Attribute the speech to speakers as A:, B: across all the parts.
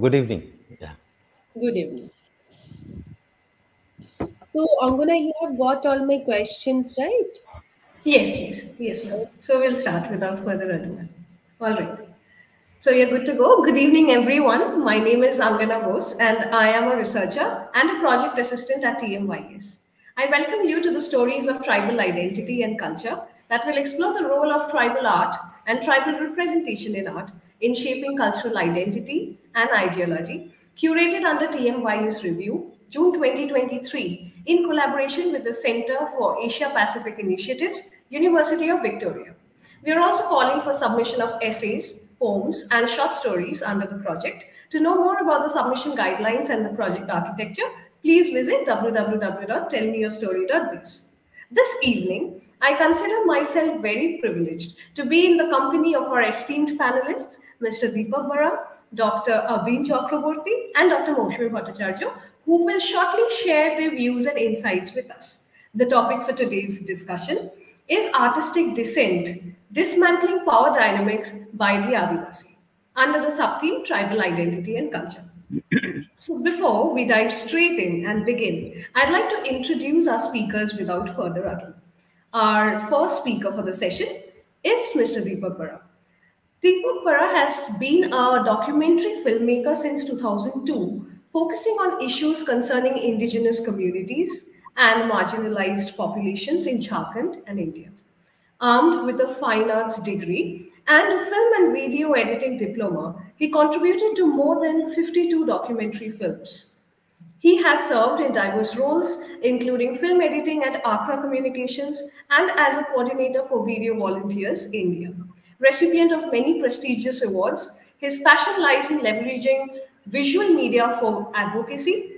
A: Good evening. Yeah.
B: Good evening. So, Angana, you have got all my questions, right?
C: Yes, yes, yes, ma'am. So we'll start without further ado. All right. So you're good to go. Good evening, everyone. My name is Angana Bose, and I am a researcher and a project assistant at TMYS. I welcome you to the stories of tribal identity and culture that will explore the role of tribal art and tribal representation in art in shaping cultural identity and ideology, curated under TMYS Review, June 2023, in collaboration with the Center for Asia Pacific Initiatives, University of Victoria. We are also calling for submission of essays, poems, and short stories under the project. To know more about the submission guidelines and the project architecture, please visit www.tellmeyourstory.biz. This evening, I consider myself very privileged to be in the company of our esteemed panelists, Mr. Deepak Bara, Dr. Abin Chakraborty, and Dr. Mausumi Bhattacharyya, who will shortly share their views and insights with us. The topic for today's discussion is artistic dissent, dismantling power dynamics by the Adivasi, under the sub-theme tribal identity and culture. so before we dive straight in and begin, I'd like to introduce our speakers without further ado. Our first speaker for the session is Mr. Deepak Bara. Deepak Bara has been a documentary filmmaker since 2002, focusing on issues concerning indigenous communities and marginalized populations in Jharkhand and India. Armed with a fine arts degree and a film and video editing diploma, he contributed to more than 52 documentary films. He has served in diverse roles, including film editing at Accra Communications and as a coordinator for Video Volunteers India. Recipient of many prestigious awards, his passion lies in leveraging visual media for advocacy,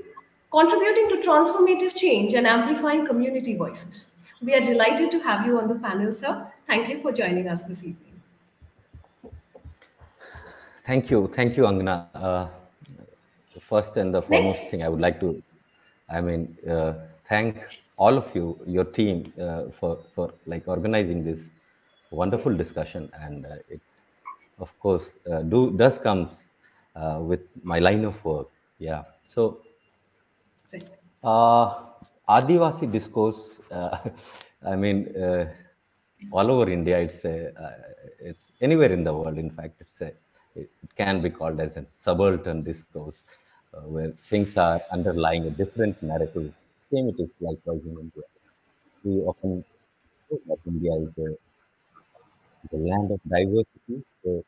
C: contributing to transformative change and amplifying community voices. We are delighted to have you on the panel, sir. Thank you for joining us this evening.
A: Thank you. Thank you, Angana. Uh, first and the foremost
C: Next.
A: thing I would like to, I mean, uh, thank all of you, your team, uh, for for like organizing this wonderful discussion, and uh, it, of course, uh, do does comes uh, with my line of work. Yeah. So Adivasi discourse, I mean, all over India, it's a, uh, it's anywhere in the world. In fact, it's a, it can be called as a subaltern discourse, uh, where things are underlying a different narrative. Same it is likewise in India. We often say that India is a, the land of diversity. So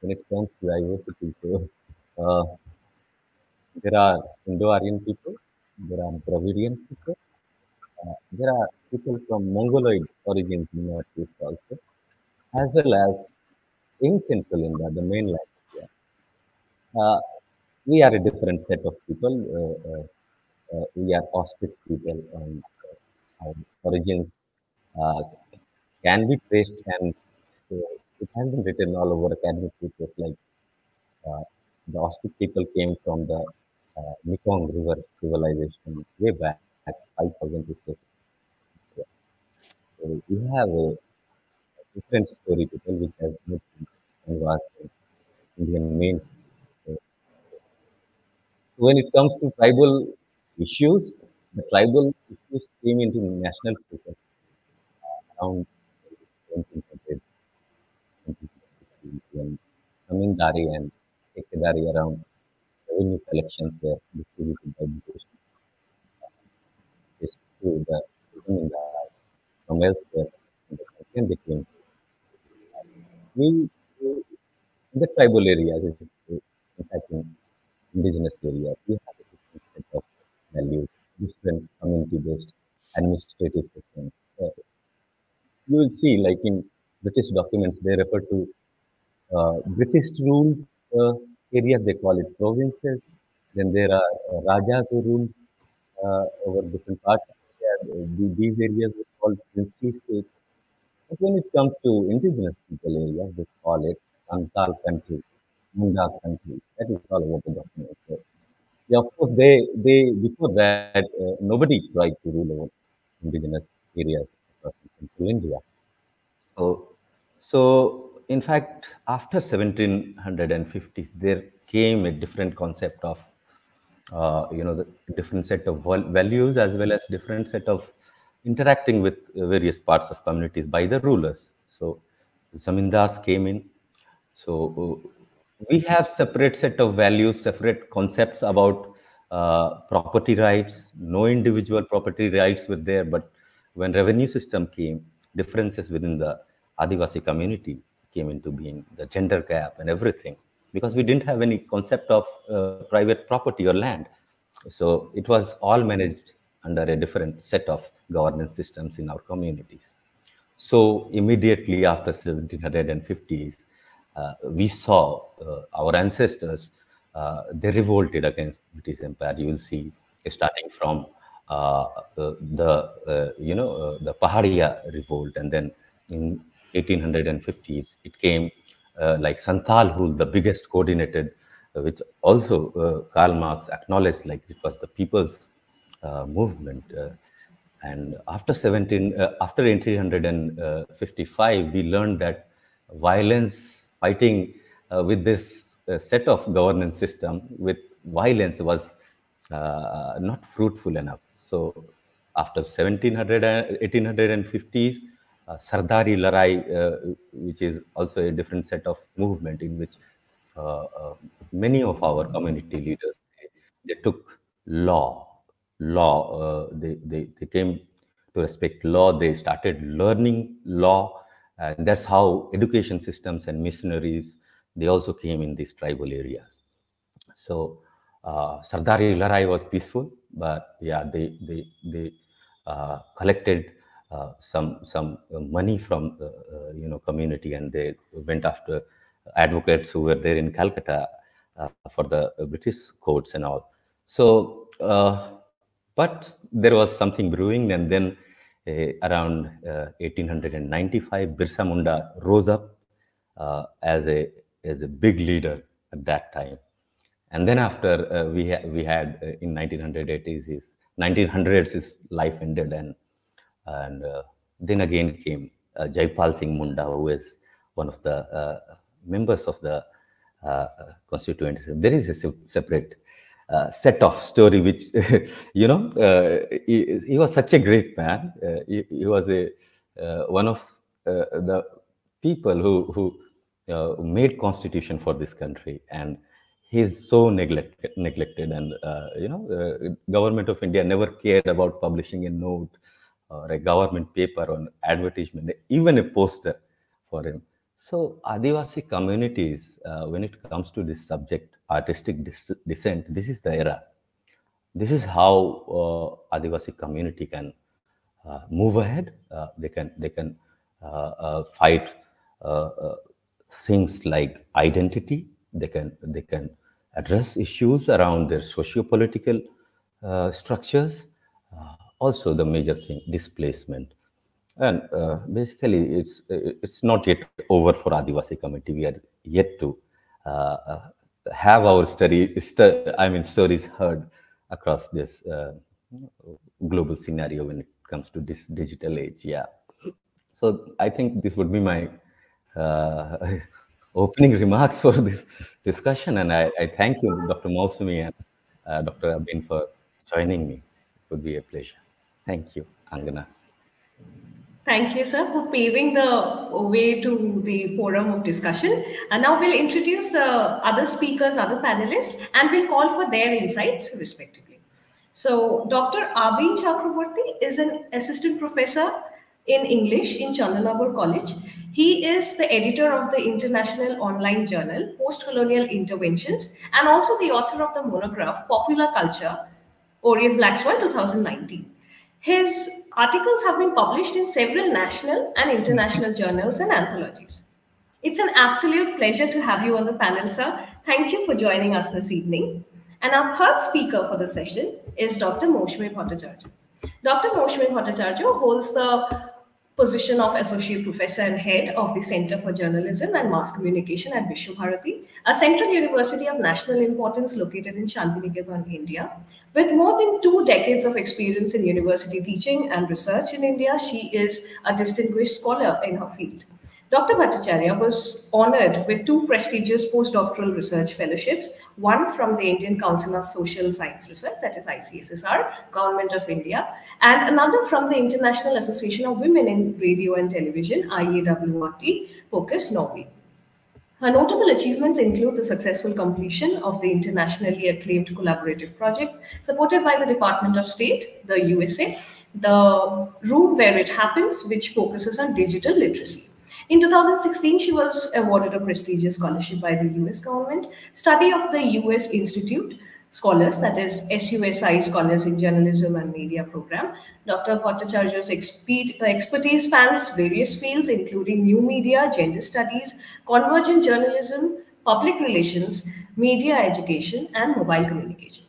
A: when it comes to diversity, so uh, there are Indo-Aryan people, there are Dravidian people, uh, there are people from Mongoloid origins in Northeast also, as well as in Central India, the mainland. Uh, we are a different set of people. Uh, uh, uh, we are Austric people, and uh, our origins can be traced, and it has been written all over academic papers like uh, the Austric people came from the uh, Mekong River civilization way back 5,000 to 6. So we have a different story to tell, which has not been canvassed in Indian mainstream. So when it comes to tribal issues, the tribal issues came into national focus around 1900 when Zamindari and Tekadari around revenue collections were distributed by the British This to the Zamindar from elsewhere in the country and they in the tribal areas, in fact, in indigenous areas, we have a different set of values, different community-based administrative systems. Uh, you will see, like in British documents, they refer to British ruled uh, areas, they call it provinces. Then there are uh, Rajas who rule uh, over different parts of India. Uh, These areas were called princely states. But when it comes to indigenous people areas, they call it Santal country, Munda country. That is all over the document. So, yeah, of course, they, they before that, uh, nobody tried to rule over indigenous areas across India. So, so in fact, after 1750s, there came a different concept of uh, you know the different set of values as well as different set of interacting with various parts of communities by the rulers. So zamindars came in. So uh, we have separate set of values separate concepts about uh, property rights. No individual property rights were there but when revenue system came differences within the adivasi community came into being the gender gap and everything because we didn't have any concept of uh, private property or land. So it was all managed under a different set of governance systems in our communities. So immediately after 1750s, uh, we saw uh, our ancestors, uh, they revolted against British Empire. You will see starting from uh, the, uh, you know, the Paharia revolt and then in 1850s, it came uh, like Santal Hul, the biggest coordinated, uh, which also uh, Karl Marx acknowledged like it was the people's movement. and after 17, after 1855, we learned that violence, fighting with this set of governance system with violence was not fruitful enough. So after 1700 1850s, uh, Sardari Larai, uh, which is also a different set of movement in which uh, uh, many of our community leaders, they, they took law, law, uh, they, they, they came to respect law, they started learning law, and that's how education systems and missionaries, they also came in these tribal areas. So uh, Sardari Larai was peaceful, but yeah, they, they, they collected uh, some some money from the uh, you know community, and they went after advocates who were there in Calcutta uh, for the British courts and all. So, but there was something brewing, and then around 1895, Birsa Munda rose up as a as a big leader at that time and then after uh, we ha we had uh, in 1980s his 1900s his life ended and and uh, then again came uh, Jaipal Singh Munda, who is one of the uh, members of the uh, constituent. There is a separate uh, set of story which, you know, uh, he, he, was such a great man. He, he, was a one of the people who, who made constitution for this country and he's so neglected, neglected and you know the government of india never cared about publishing a note or a government paper or an advertisement, even a poster for him. So Adivasi communities, uh, when it comes to this subject, artistic dis dissent, this is the era. This is how uh, Adivasi community can uh, move ahead. Uh, they can they can uh, uh, fight things like identity. They can they can address issues around their socio-political structures also the major thing displacement. And uh, basically it's it's not yet over for adivasi community. We are yet to uh, uh have our story i mean stories heard across this uh, global scenario when it comes to this digital age yeah. So i think this would be my uh, opening remarks for this discussion. And i, I thank you dr Mausumi and dr abin for joining me. It would be a pleasure Thank you, Angana.
C: Thank you, sir, for paving the way to the forum of discussion. And now we'll introduce the other speakers, other panelists, and we'll call for their insights respectively. So Dr. Abin Chakraborty is an assistant professor in English in Chandanagar College. He is the editor of the international online journal, Post-Colonial Interventions, and also the author of the monograph, Popular Culture, Orient Black Swan 2019. His articles have been published in several national and international journals and anthologies. It's an absolute pleasure to have you on the panel, sir. Thank you for joining us this evening. And our third speaker for the session is Dr. Mausumi Bhattacharyya. Dr. Mausumi Bhattacharyya holds the position of Associate Professor and Head of the Center for Journalism and Mass Communication at Vishwabharati, a central university of national importance located in Shantiniketan, India. With more than two decades of experience in university teaching and research in India, she is a distinguished scholar in her field. Dr. Bhattacharyya was honored with two prestigious postdoctoral research fellowships, one from the Indian Council of Social Science Research, that is ICSSR, Government of India, and another from the International Association of Women in Radio and Television, IAWRT, FOKUS Norway. Her notable achievements include the successful completion of the internationally acclaimed collaborative project supported by the Department of State, the USA, the room where it happens, which focuses on digital literacy. In 2016, she was awarded a prestigious scholarship by the US government, study of the US Institute Scholars, that is SUSI Scholars in Journalism and Media program. Dr. Bhattacharyya's expertise spans various fields, including new media, gender studies, convergent journalism, public relations, media education, and mobile communication.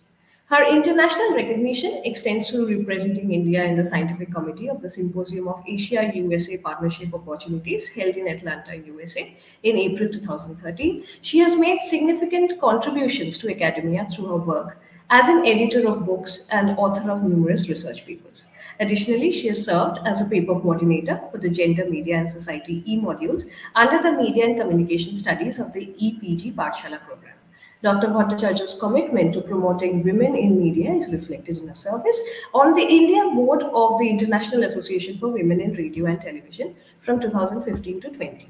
C: Her international recognition extends to representing India in the scientific committee of the Symposium of Asia USA Partnership Opportunities held in Atlanta, USA in April 2013. She has made significant contributions to academia through her work as an editor of books and author of numerous research papers. Additionally, she has served as a paper coordinator for the Gender, Media and Society e-modules under the Media and Communication Studies of the EPG Pathshala program. Dr. Bhattacharyya's commitment to promoting women in media is reflected in her service on the India board of the International Association for Women in Radio and Television from 2015 to 20.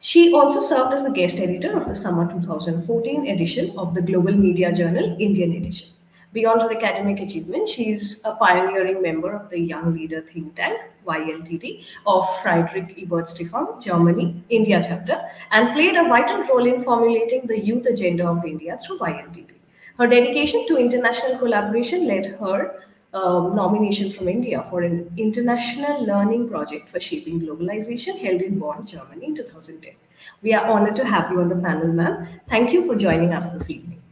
C: She also served as the guest editor of the summer 2014 edition of the Global Media Journal Indian edition. Beyond her academic achievements, she is a pioneering member of the Young Leader think tank, YLTT, of Friedrich Ebert Stiftung, Germany, India chapter, and played a vital role in formulating the youth agenda of India through YLTT. Her dedication to international collaboration led her um, nomination from India for an international learning project for shaping globalization held in Bonn, Germany in 2010. We are honored to have you on the panel, ma'am. Thank you for joining us this evening.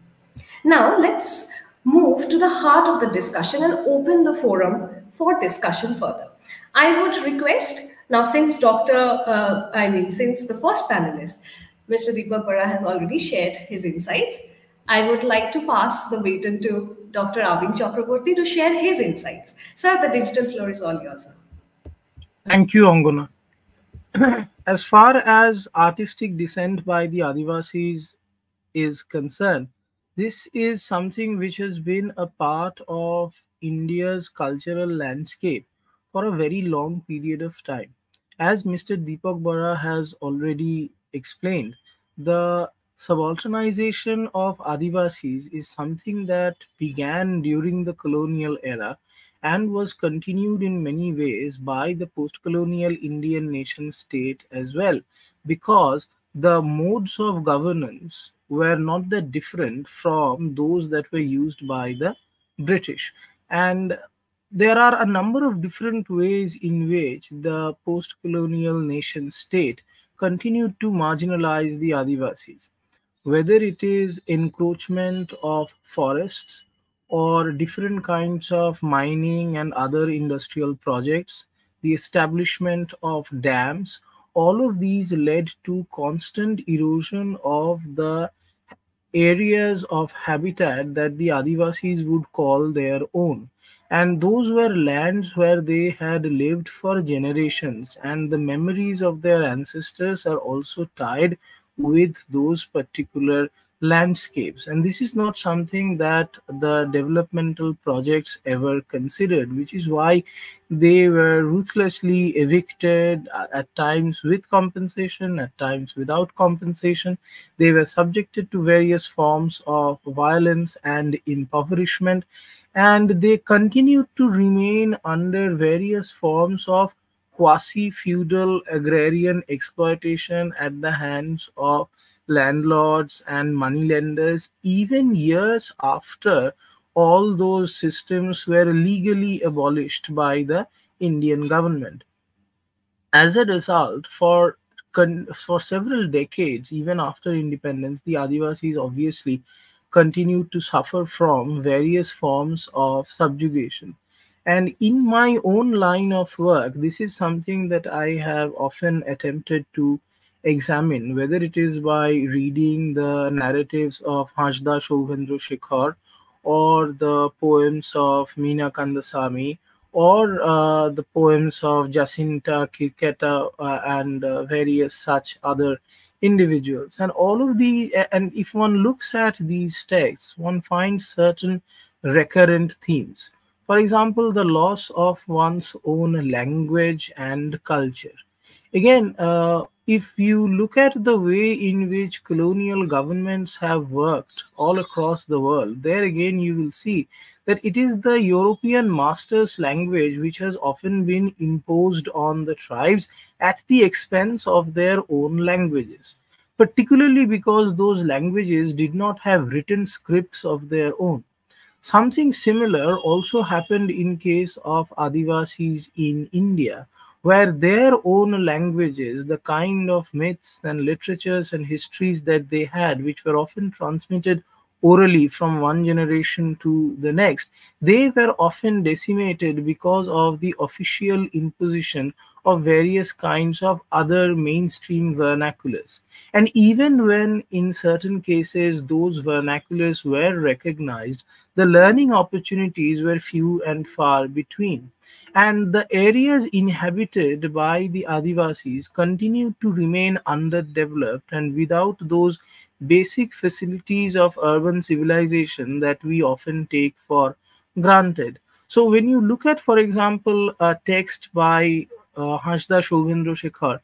C: Now, let's move to the heart of the discussion and open the forum for discussion further. I would request now, since Dr. Uh, I mean, since the first panelist, Mr. Deepak Bara has already shared his insights, I would like to pass the baton to Dr. Abin Chakraborty to share his insights. Sir, the digital floor is all yours.
D: Thank you, Angana. as far as artistic dissent by the Adivasis is concerned, this is something which has been a part of India's cultural landscape for a very long period of time. As Mr. Deepak Bara has already explained, the subalternization of Adivasis is something that began during the colonial era and was continued in many ways by the post colonial Indian nation state as well, because the modes of governance were not that different from those that were used by the British. And there are a number of different ways in which the post colonial nation state continued to marginalize the Adivasis, whether it is encroachment of forests or different kinds of mining and other industrial projects, the establishment of dams, all of these led to constant erosion of the areas of habitat that the Adivasis would call their own. And those were lands where they had lived for generations, and the memories of their ancestors are also tied with those particular landscapes. And this is not something that the developmental projects ever considered which is why they were ruthlessly evicted uh, at times with compensation at times without compensation. They were subjected to various forms of violence and impoverishment and they continued to remain under various forms of quasi feudal agrarian exploitation at the hands of landlords and moneylenders even years after all those systems were legally abolished by the Indian government. As a result, for for several decades, even after independence, the Adivasis obviously continued to suffer from various forms of subjugation. And in my own line of work, this is something that I have often attempted to examine whether it is by reading the narratives of Hansda Sowvendra Shekhar or the poems of Meena Kandasamy or uh, the poems of Jacinta Kerketta uh, and uh, various such other individuals. And all of the, and if one looks at these texts, one finds certain recurrent themes. For example, the loss of one's own language and culture. Again, uh, if you look at the way in which colonial governments have worked all across the world, there again you will see that it is the European master's language which has often been imposed on the tribes at the expense of their own languages, particularly because those languages did not have written scripts of their own. Something similar also happened in case of Adivasis in India, where their own languages, the kind of myths and literatures and histories that they had, which were often transmitted orally from one generation to the next, they were often decimated because of the official imposition of various kinds of other mainstream vernaculars. And even when, in certain cases, those vernaculars were recognized, the learning opportunities were few and far between. And the areas inhabited by the Adivasis continue to remain underdeveloped and without those basic facilities of urban civilization that we often take for granted. So when you look at, for example, a text by uh, Hansda Sowvendra Shekhar,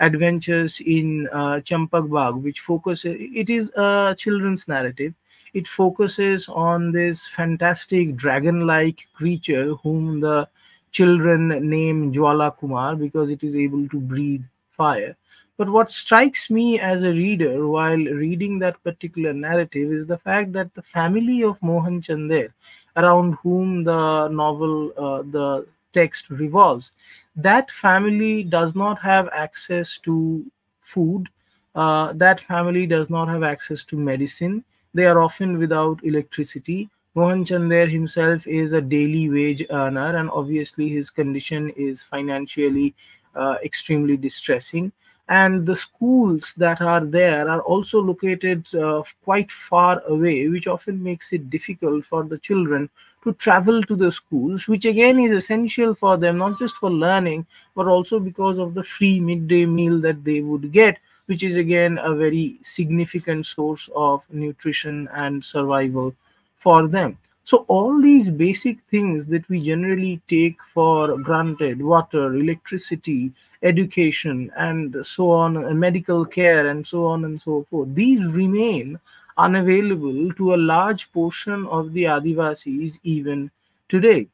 D: Adventures in uh, Champak Bagh, which focuses, it is a children's narrative. It focuses on this fantastic dragon-like creature whom the children name Jwala Kumar because it is able to breathe fire. But what strikes me as a reader while reading that particular narrative is the fact that the family of Mohan Chander, around whom the novel, uh, the text revolves, that family does not have access to food. Uh, that family does not have access to medicine. They are often without electricity. Mohan Chander himself is a daily wage earner, and obviously his condition is financially uh, extremely distressing and the schools that are there are also located uh, quite far away which often makes it difficult for the children to travel to the schools which again is essential for them not just for learning but also because of the free midday meal that they would get which is again a very significant source of nutrition and survival for them so all these basic things that we generally take for granted, water, electricity, education, and so on, uh, medical care, and so on and so forth, these remain unavailable to a large portion of the Adivasis even today.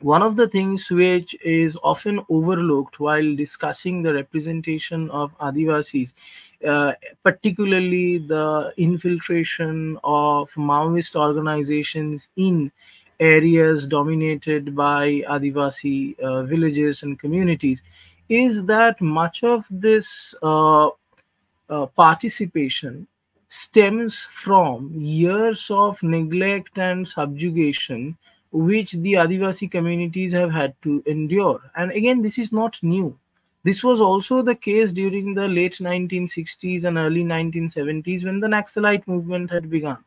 D: One of the things which is often overlooked while discussing the representation of Adivasis uh, particularly the infiltration of Maoist organizations in areas dominated by Adivasi uh, villages and communities, is that much of this uh, uh participation stems from years of neglect and subjugation which the Adivasi communities have had to endure. And again, this is not new this was also the case during the late 1960s and early 1970s when the Naxalite movement had begun.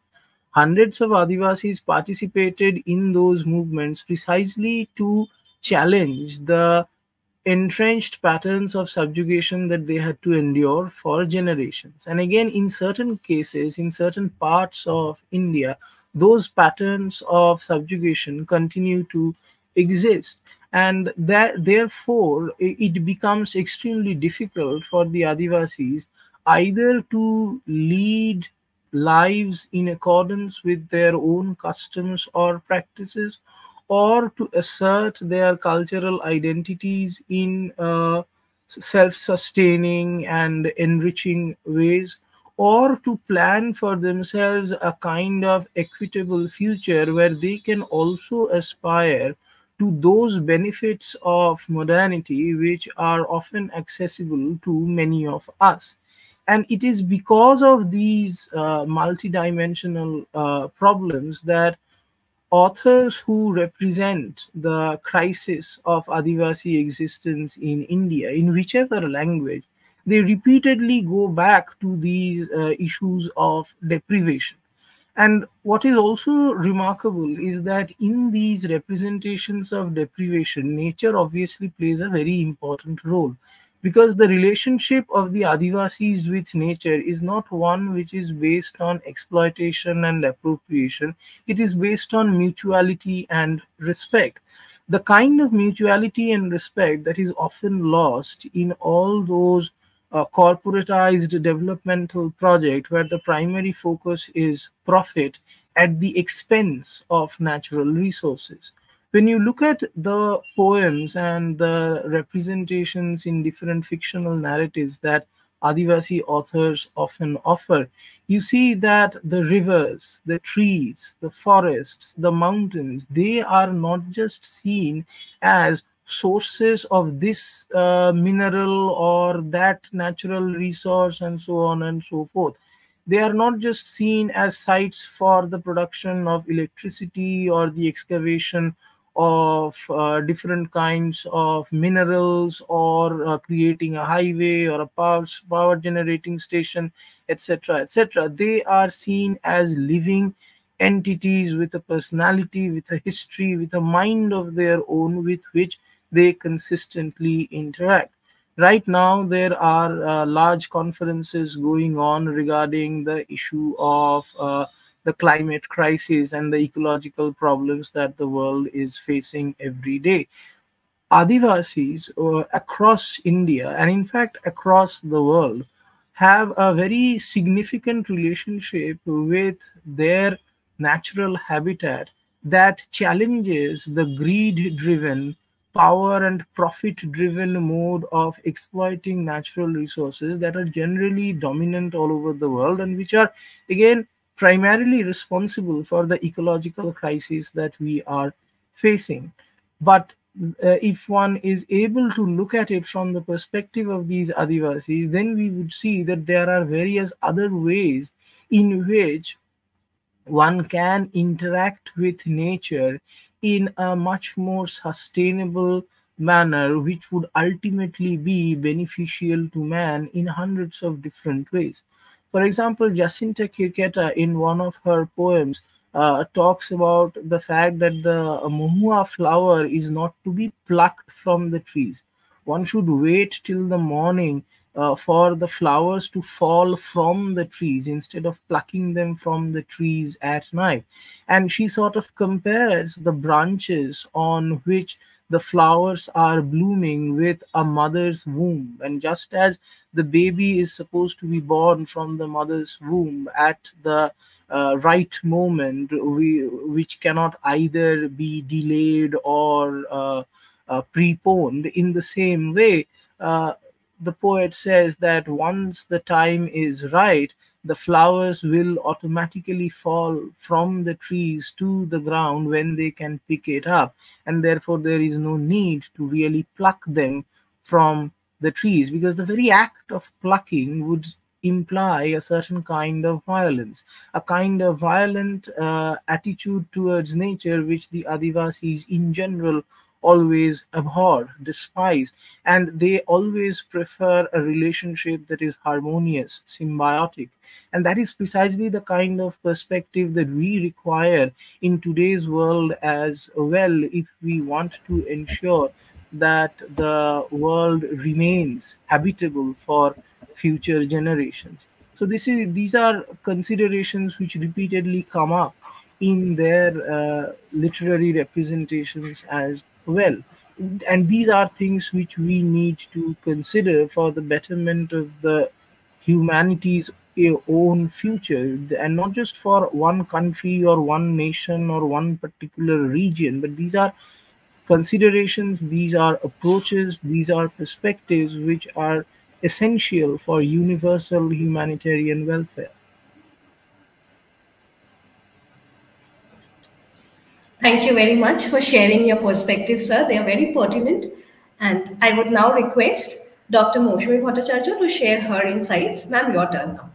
D: Hundreds of Adivasis participated in those movements precisely to challenge the entrenched patterns of subjugation that they had to endure for generations. And again, in certain cases, in certain parts of India, those patterns of subjugation continue to exist. And that therefore it becomes extremely difficult for the adivasis either to lead lives in accordance with their own customs or practices or to assert their cultural identities in uh, self-sustaining and enriching ways or to plan for themselves a kind of equitable future where they can also aspire to those benefits of modernity which are often accessible to many of us. And it is because of these uh, multidimensional uh, problems that authors who represent the crisis of Adivasi existence in India, in whichever language, they repeatedly go back to these uh, issues of deprivation And what is also remarkable is that in these representations of deprivation, nature obviously plays a very important role because the relationship of the Adivasis with nature is not one which is based on exploitation and appropriation, it is based on mutuality and respect. The kind of mutuality and respect that is often lost in all those uh, corporatized developmental project where the primary focus is profit at the expense of natural resources. When you look at the poems and the representations in different fictional narratives that Adivasi authors often offer, you see that the rivers, the trees, the forests, the mountains, they are not just seen as sources of this uh, mineral or that natural resource and so on and so forth. They are not just seen as sites for the production of electricity or the excavation of uh, different kinds of minerals or uh, creating a highway or a power, power generating station etc etc they are seen as living entities with a personality with a history with a mind of their own with which they consistently interact. Right now, there are uh, large conferences going on regarding the issue of uh, the climate crisis and the ecological problems that the world is facing every day. Adivasis uh, across India and, in fact, across the world have a very significant relationship with their natural habitat that challenges the greed driven power and profit driven mode of exploiting natural resources that are generally dominant all over the world and which are again primarily responsible for the ecological crisis that we are facing. But uh, if one is able to look at it from the perspective of these adivasis then we would see that there are various other ways in which one can interact with nature in a much more sustainable manner, which would ultimately be beneficial to man in hundreds of different ways. For example, Jacinta Kerketta, in one of her poems, uh, talks about the fact that the mohua flower is not to be plucked from the trees. One should wait till the morning uh, for the flowers to fall from the trees instead of plucking them from the trees at night. And she sort of compares the branches on which the flowers are blooming with a mother's womb. And just as the baby is supposed to be born from the mother's womb at the uh, right moment, we, which cannot either be delayed or uh, uh, preponed, in the same way, uh, the poet says that once the time is right, the flowers will automatically fall from the trees to the ground when they can pick it up. And therefore, there is no need to really pluck them from the trees because the very act of plucking would imply a certain kind of violence, a kind of violent uh, attitude towards nature, which the Adivasis in general always abhor, despise, and they always prefer a relationship that is harmonious, symbiotic. And that is precisely the kind of perspective that we require in today's world as well if we want to ensure that the world remains habitable for future generations. So this is these are considerations which repeatedly come up in their uh, literary representations as well and these are things which we need to consider for the betterment of the humanity's eh, own future and not just for one country or one nation or one particular region but these are considerations these are approaches these are perspectives which are essential for universal humanitarian welfare
C: Thank you very much for sharing your perspective, sir. They are very pertinent. And I would now request Dr. Mausumi Bhattacharyya to share her insights. Ma'am, your turn now.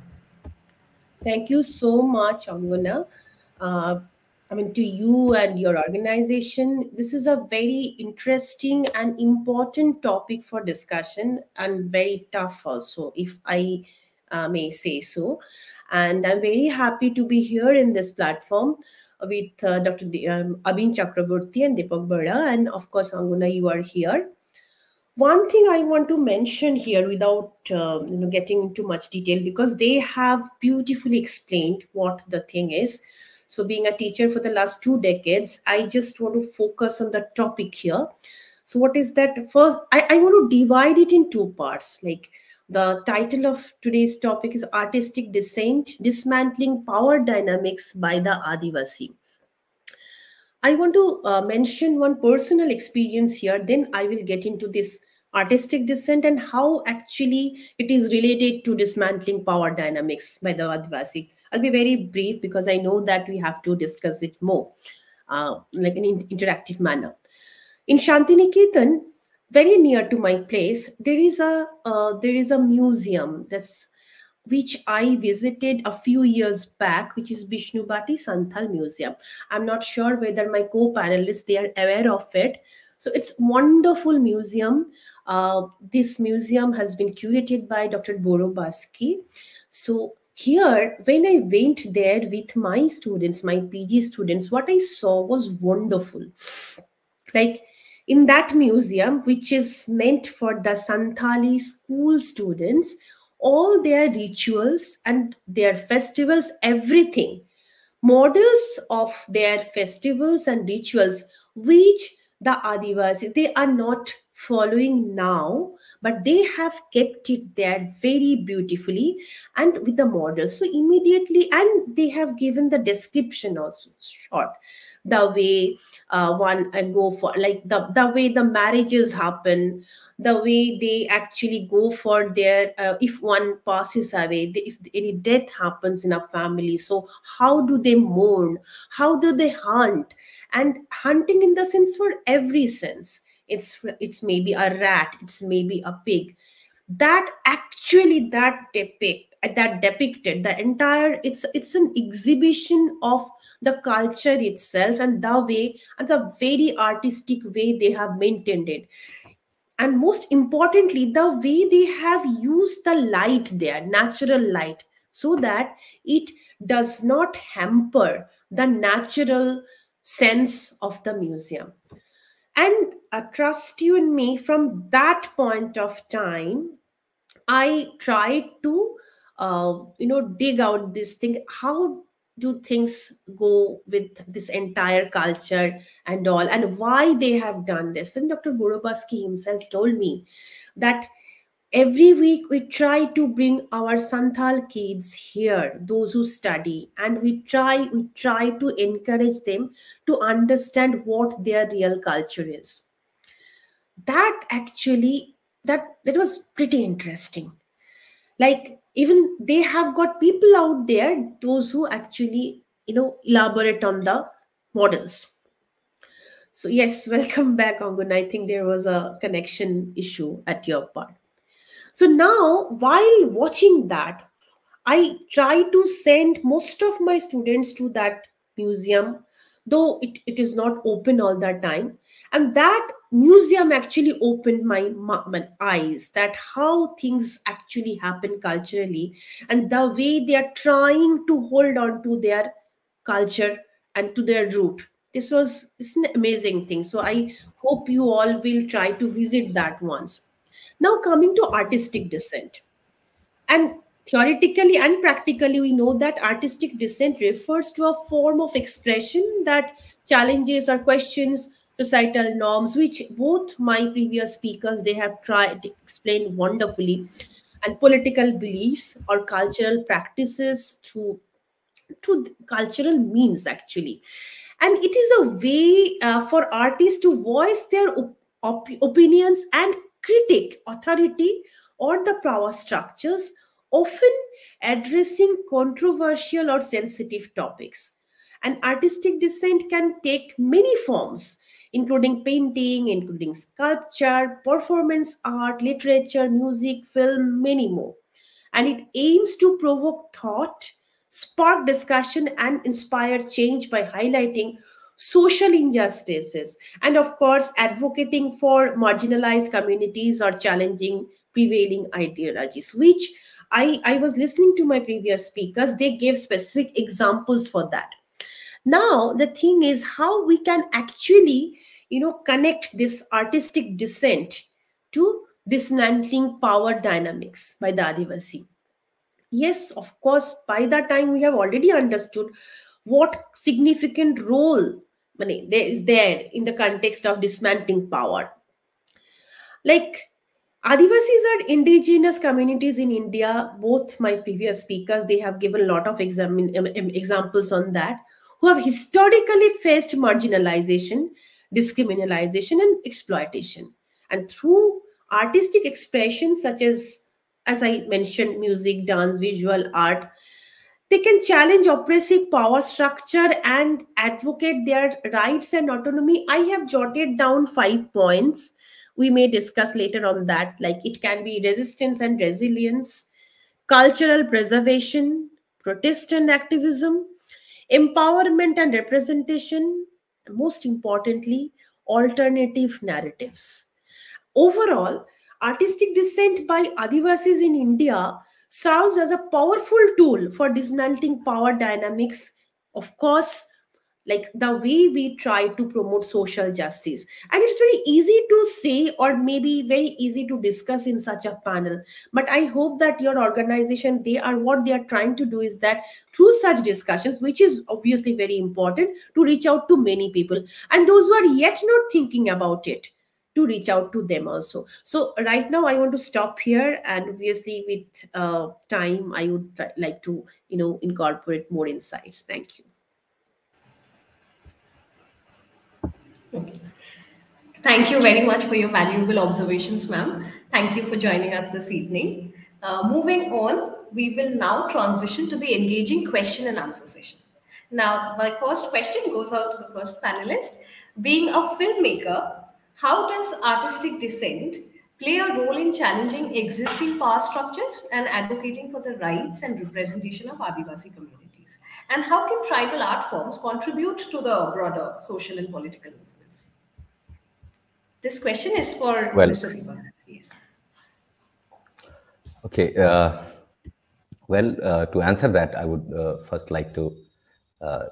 B: Thank you so much, Angana. Uh, I mean, to you and your organization, this is a very interesting and important topic for discussion and very tough also. If I uh, may say so. And I'm very happy to be here in this platform with uh, Dr. D- um, Abin Chakraborty and Deepak Bara. And of course, Angana, you are here. One thing I want to mention here without uh, you know, getting into much detail because they have beautifully explained what the thing is. So, being a teacher for the last two decades, I just want to focus on the topic here. So, what is that? First, I, I want to divide it in two parts. Like the title of today's topic is Artistic Dissent Dismantling Power Dynamics by the Adivasi. I want to uh, mention one personal experience here, then I will get into this artistic dissent and how actually it is related to dismantling power dynamics by the Adivasi. I'll be very brief because I know that we have to discuss it more, uh, like an in- interactive manner. In Shantiniketan, very near to my place, there is a uh, there is a museum that's which I visited a few years back, which is Bishnubati Santhal Museum. I'm not sure whether my co-panelists they are aware of it. So it's wonderful museum. Uh, this museum has been curated by Dr. Boro Baski. So here, when I went there with my students, my PG students, what I saw was wonderful. Like in that museum, which is meant for the Santali school students, all their rituals and their festivals, everything, models of their festivals and rituals, which the Adivasi, they are not following now, but they have kept it there very beautifully and with the models. So immediately, and they have given the description also short. The way uh, one uh, go for like the the way the marriages happen the way they actually go for their uh, if one passes away if any death happens in a family. So how do they mourn? How do they hunt? And hunting in the sense for every sense it's it's maybe a rat it's maybe a pig. That actually that depict that depicted the entire it's it's an exhibition of the culture itself and the way and the very artistic way they have maintained it. And most importantly the way they have used the light there natural light so that it does not hamper the natural sense of the museum and trust you and me from that point of time i tried to uh, you know dig out this thing how do things go with this entire culture and all and why they have done this? And dr Boro Baski himself told me that every week we try to bring our santhal kids here those who study and we try we try to encourage them to understand what their real culture is. That actually that that was pretty interesting. Like even they have got people out there those who actually you know elaborate on the models. So yes welcome back angun. I think there was a connection issue at your part so now while watching that i try to send most of my students to that museum though it, it is not open all the time. And that museum actually opened my, my, eyes that how things actually happen culturally and the way they are trying to hold on to their culture and to their root. This was it's an amazing thing. So i hope you all will try to visit that once now coming to artistic dissent. And theoretically and practically we know that artistic dissent refers to a form of expression that challenges or questions societal norms which both my previous speakers they have tried to explain wonderfully. And political beliefs or cultural practices through through cultural means actually. And it is a way uh, for artists to voice their op- opinions and critique authority or the power structures often addressing controversial or sensitive topics and artistic dissent can take many forms including painting, including sculpture, performance art, literature, music, film, many more. And it aims to provoke thought, spark discussion, and inspire change by highlighting social injustices and, of course, advocating for marginalized communities or challenging prevailing ideologies, which I, I was listening to my previous speakers, they gave specific examples for that. Now, the thing is how we can actually, you know, connect this artistic dissent to dismantling power dynamics by the Adivasi. Yes, of course, by that time we have already understood what significant role there is there in the context of dismantling power. Like Adivasis are indigenous communities in India. Both my previous speakers, they have given a lot of exam- examples on that, who have historically faced marginalization, discriminalization, and exploitation. And through artistic expressions such as, as I mentioned, music, dance, visual art, they can challenge oppressive power structure and advocate their rights and autonomy. I have jotted down five points. We may discuss later on that. Like it can be resistance and resilience, cultural preservation, protest and activism, empowerment and representation, most importantly, alternative narratives. Overall, artistic dissent by Adivasis in India serves as a powerful tool for dismantling power dynamics. Of course, like the way we try to promote social justice. And it's very easy to say, or maybe very easy to discuss in such a panel. But I hope that your organization, they are what they are trying to do is that through such discussions, which is obviously very important, to reach out to many people. And those who are yet not thinking about it, to reach out to them also. So right now i want to stop here and obviously with uh, time i would like to you know incorporate more insights. Thank you.
C: Okay. thank you very much for your valuable observations ma'am. Thank you for joining us this evening. Uh, moving on we will now transition to the engaging question and answer session. Now my first question goes out to the first panelist. Being a filmmaker how does artistic dissent play a role in challenging existing power structures and advocating for the rights and representation of Adivasi communities? And how can tribal art forms contribute to the broader social and political movements? This question is for well, Mr. Siva. Yes.
A: Okay. Uh, well, uh, to answer that, I would uh, first like to uh,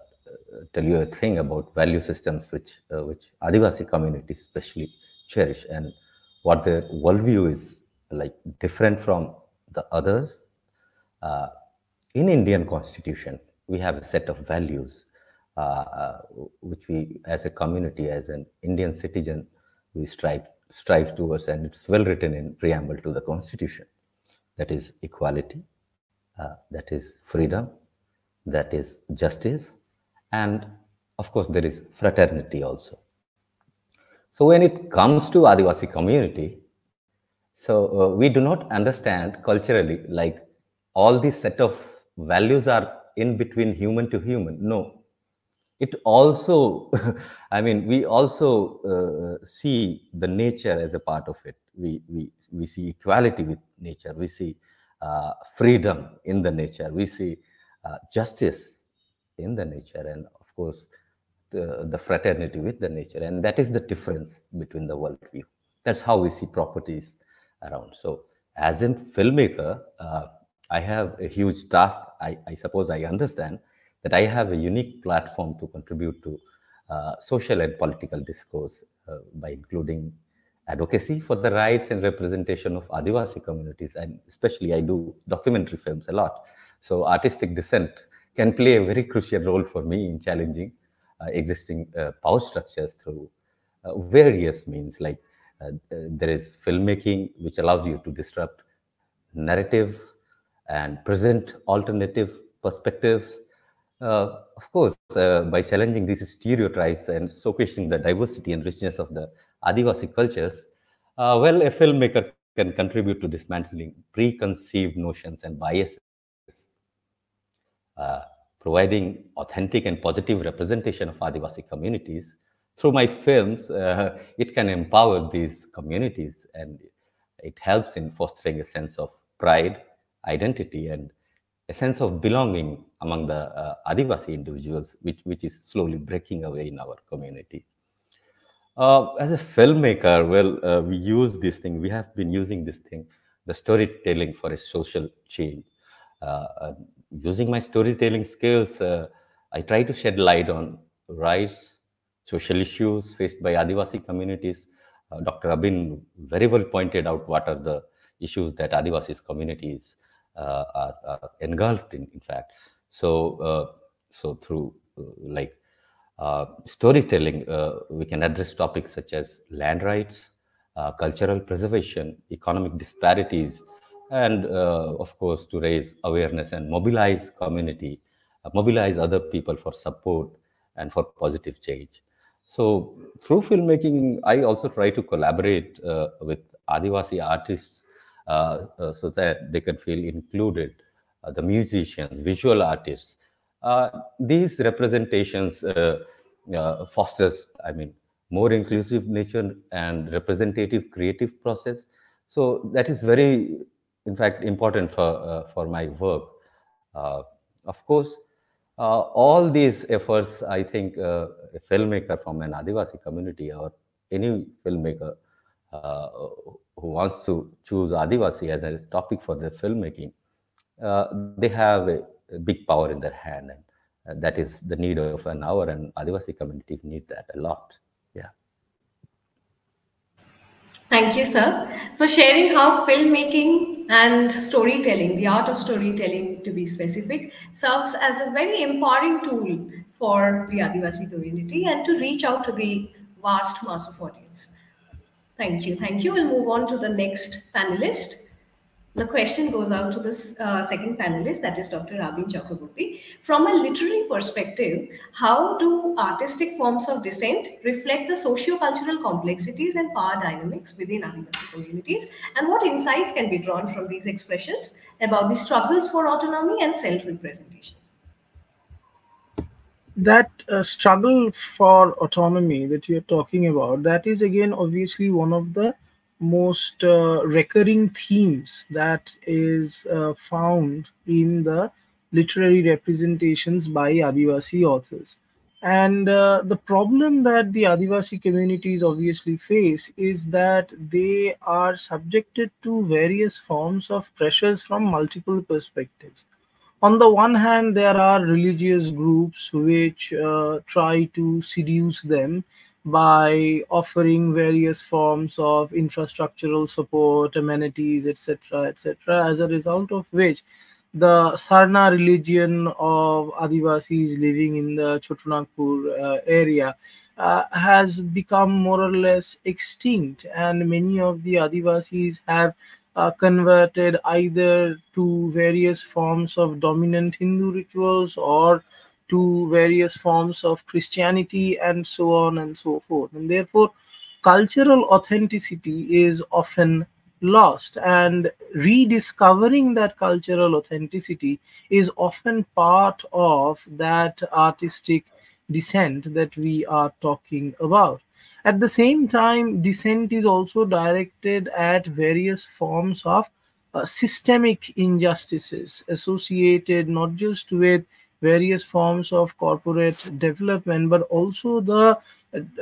A: tell you a thing about value systems which uh, which Adivasi communities especially cherish and what their worldview is like different from the others. Uh, in Indian constitution, we have a set of values uh, uh which we, as a community, as an Indian citizen, we strive strive towards, and it's well written in preamble to the constitution. That is equality, uh, that is freedom, that is justice, and of course there is fraternity also. So when it comes to adivasi community so uh, we do not understand culturally like all these set of values are in between human to human. No. It also i mean we also uh, see the nature as a part of it. We we we see equality with nature. We see uh, freedom in the nature. We see uh, justice in the nature and of course the, the fraternity with the nature. And that is the difference between the worldview that's how we see properties around. So as a filmmaker uh, i have a huge task. I, I, suppose i understand that i have a unique platform to contribute to uh, social and political discourse uh, by including advocacy for the rights and representation of adivasi communities. And especially i do documentary films a lot. So artistic dissent can play a very crucial role for me in challenging uh, existing uh, power structures through uh, various means. Like there is filmmaking, which allows you to disrupt narrative and present alternative perspectives. Uh, of course, uh, by challenging these stereotypes and showcasing the diversity and richness of the Adivasi cultures, uh, well, a filmmaker can contribute to dismantling preconceived notions and biases uh, providing authentic and positive representation of Adivasi communities. Through my films, uh, it can empower these communities and it helps in fostering a sense of pride, identity, and a sense of belonging among the uh, Adivasi individuals, which, which is slowly breaking away in our community. Uh, as a filmmaker, well, uh, we use this thing, we have been using this thing the storytelling for a social change. Uh, using my storytelling skills, I try to shed light on rights, social issues faced by Adivasi communities. Dr. Abin very well pointed out what are the issues that Adivasis communities uh, are, are, engulfed in, in fact. So, uh, so through uh, like storytelling, we can address topics such as land rights, cultural preservation, economic disparities, and of course to raise awareness and mobilize community, mobilize other people for support and for positive change. So through filmmaking, I also try to collaborate uh, with Adivasi artists uh, uh, so that they can feel included. Uh, the musicians, visual artists. these representations fosters, I mean, more inclusive nature and representative creative process. So that is very, in fact, important for for my work. of course, uh, all these efforts, I think uh, a filmmaker from an Adivasi community or any filmmaker uh, who wants to choose Adivasi as a topic for their filmmaking, uh, they have a, a, big power in their hand. And uh, that is the need of an hour, and Adivasi communities need that a lot. Yeah.
C: Thank you, sir, for sharing how filmmaking and storytelling, the art of storytelling to be specific, serves as a very empowering tool for the Adivasi community and to reach out to the vast mass of audience. Thank you. Thank you. We'll move on to the next panelist. The question goes out to this uh, second panelist, that is Dr. Abin Chakroborty. From a literary perspective, how do artistic forms of dissent reflect the socio-cultural complexities and power dynamics within Adivasi communities? And what insights can be drawn from these expressions about the struggles for autonomy and self-representation?
D: that uh, struggle for autonomy that you're talking about that is again obviously one of the most uh, recurring themes that is uh, found in the literary representations by adivasi authors. And uh, the problem that the adivasi communities obviously face is that they are subjected to various forms of pressures from multiple perspectives. On the one hand, there are religious groups which uh, try to seduce them by offering various forms of infrastructural support, amenities, etc., etc. As a result of which, the Sarna religion of Adivasis living in the Chotanagpur uh, area uh, has become more or less extinct, and many of the Adivasis have uh, converted either to various forms of dominant Hindu rituals or to various forms of Christianity and so on and so forth. And therefore, cultural authenticity is often lost and rediscovering that cultural authenticity is often part of that artistic dissent that we are talking about at the same time, dissent is also directed at various forms of uh, systemic injustices associated not just with various forms of corporate development, but also the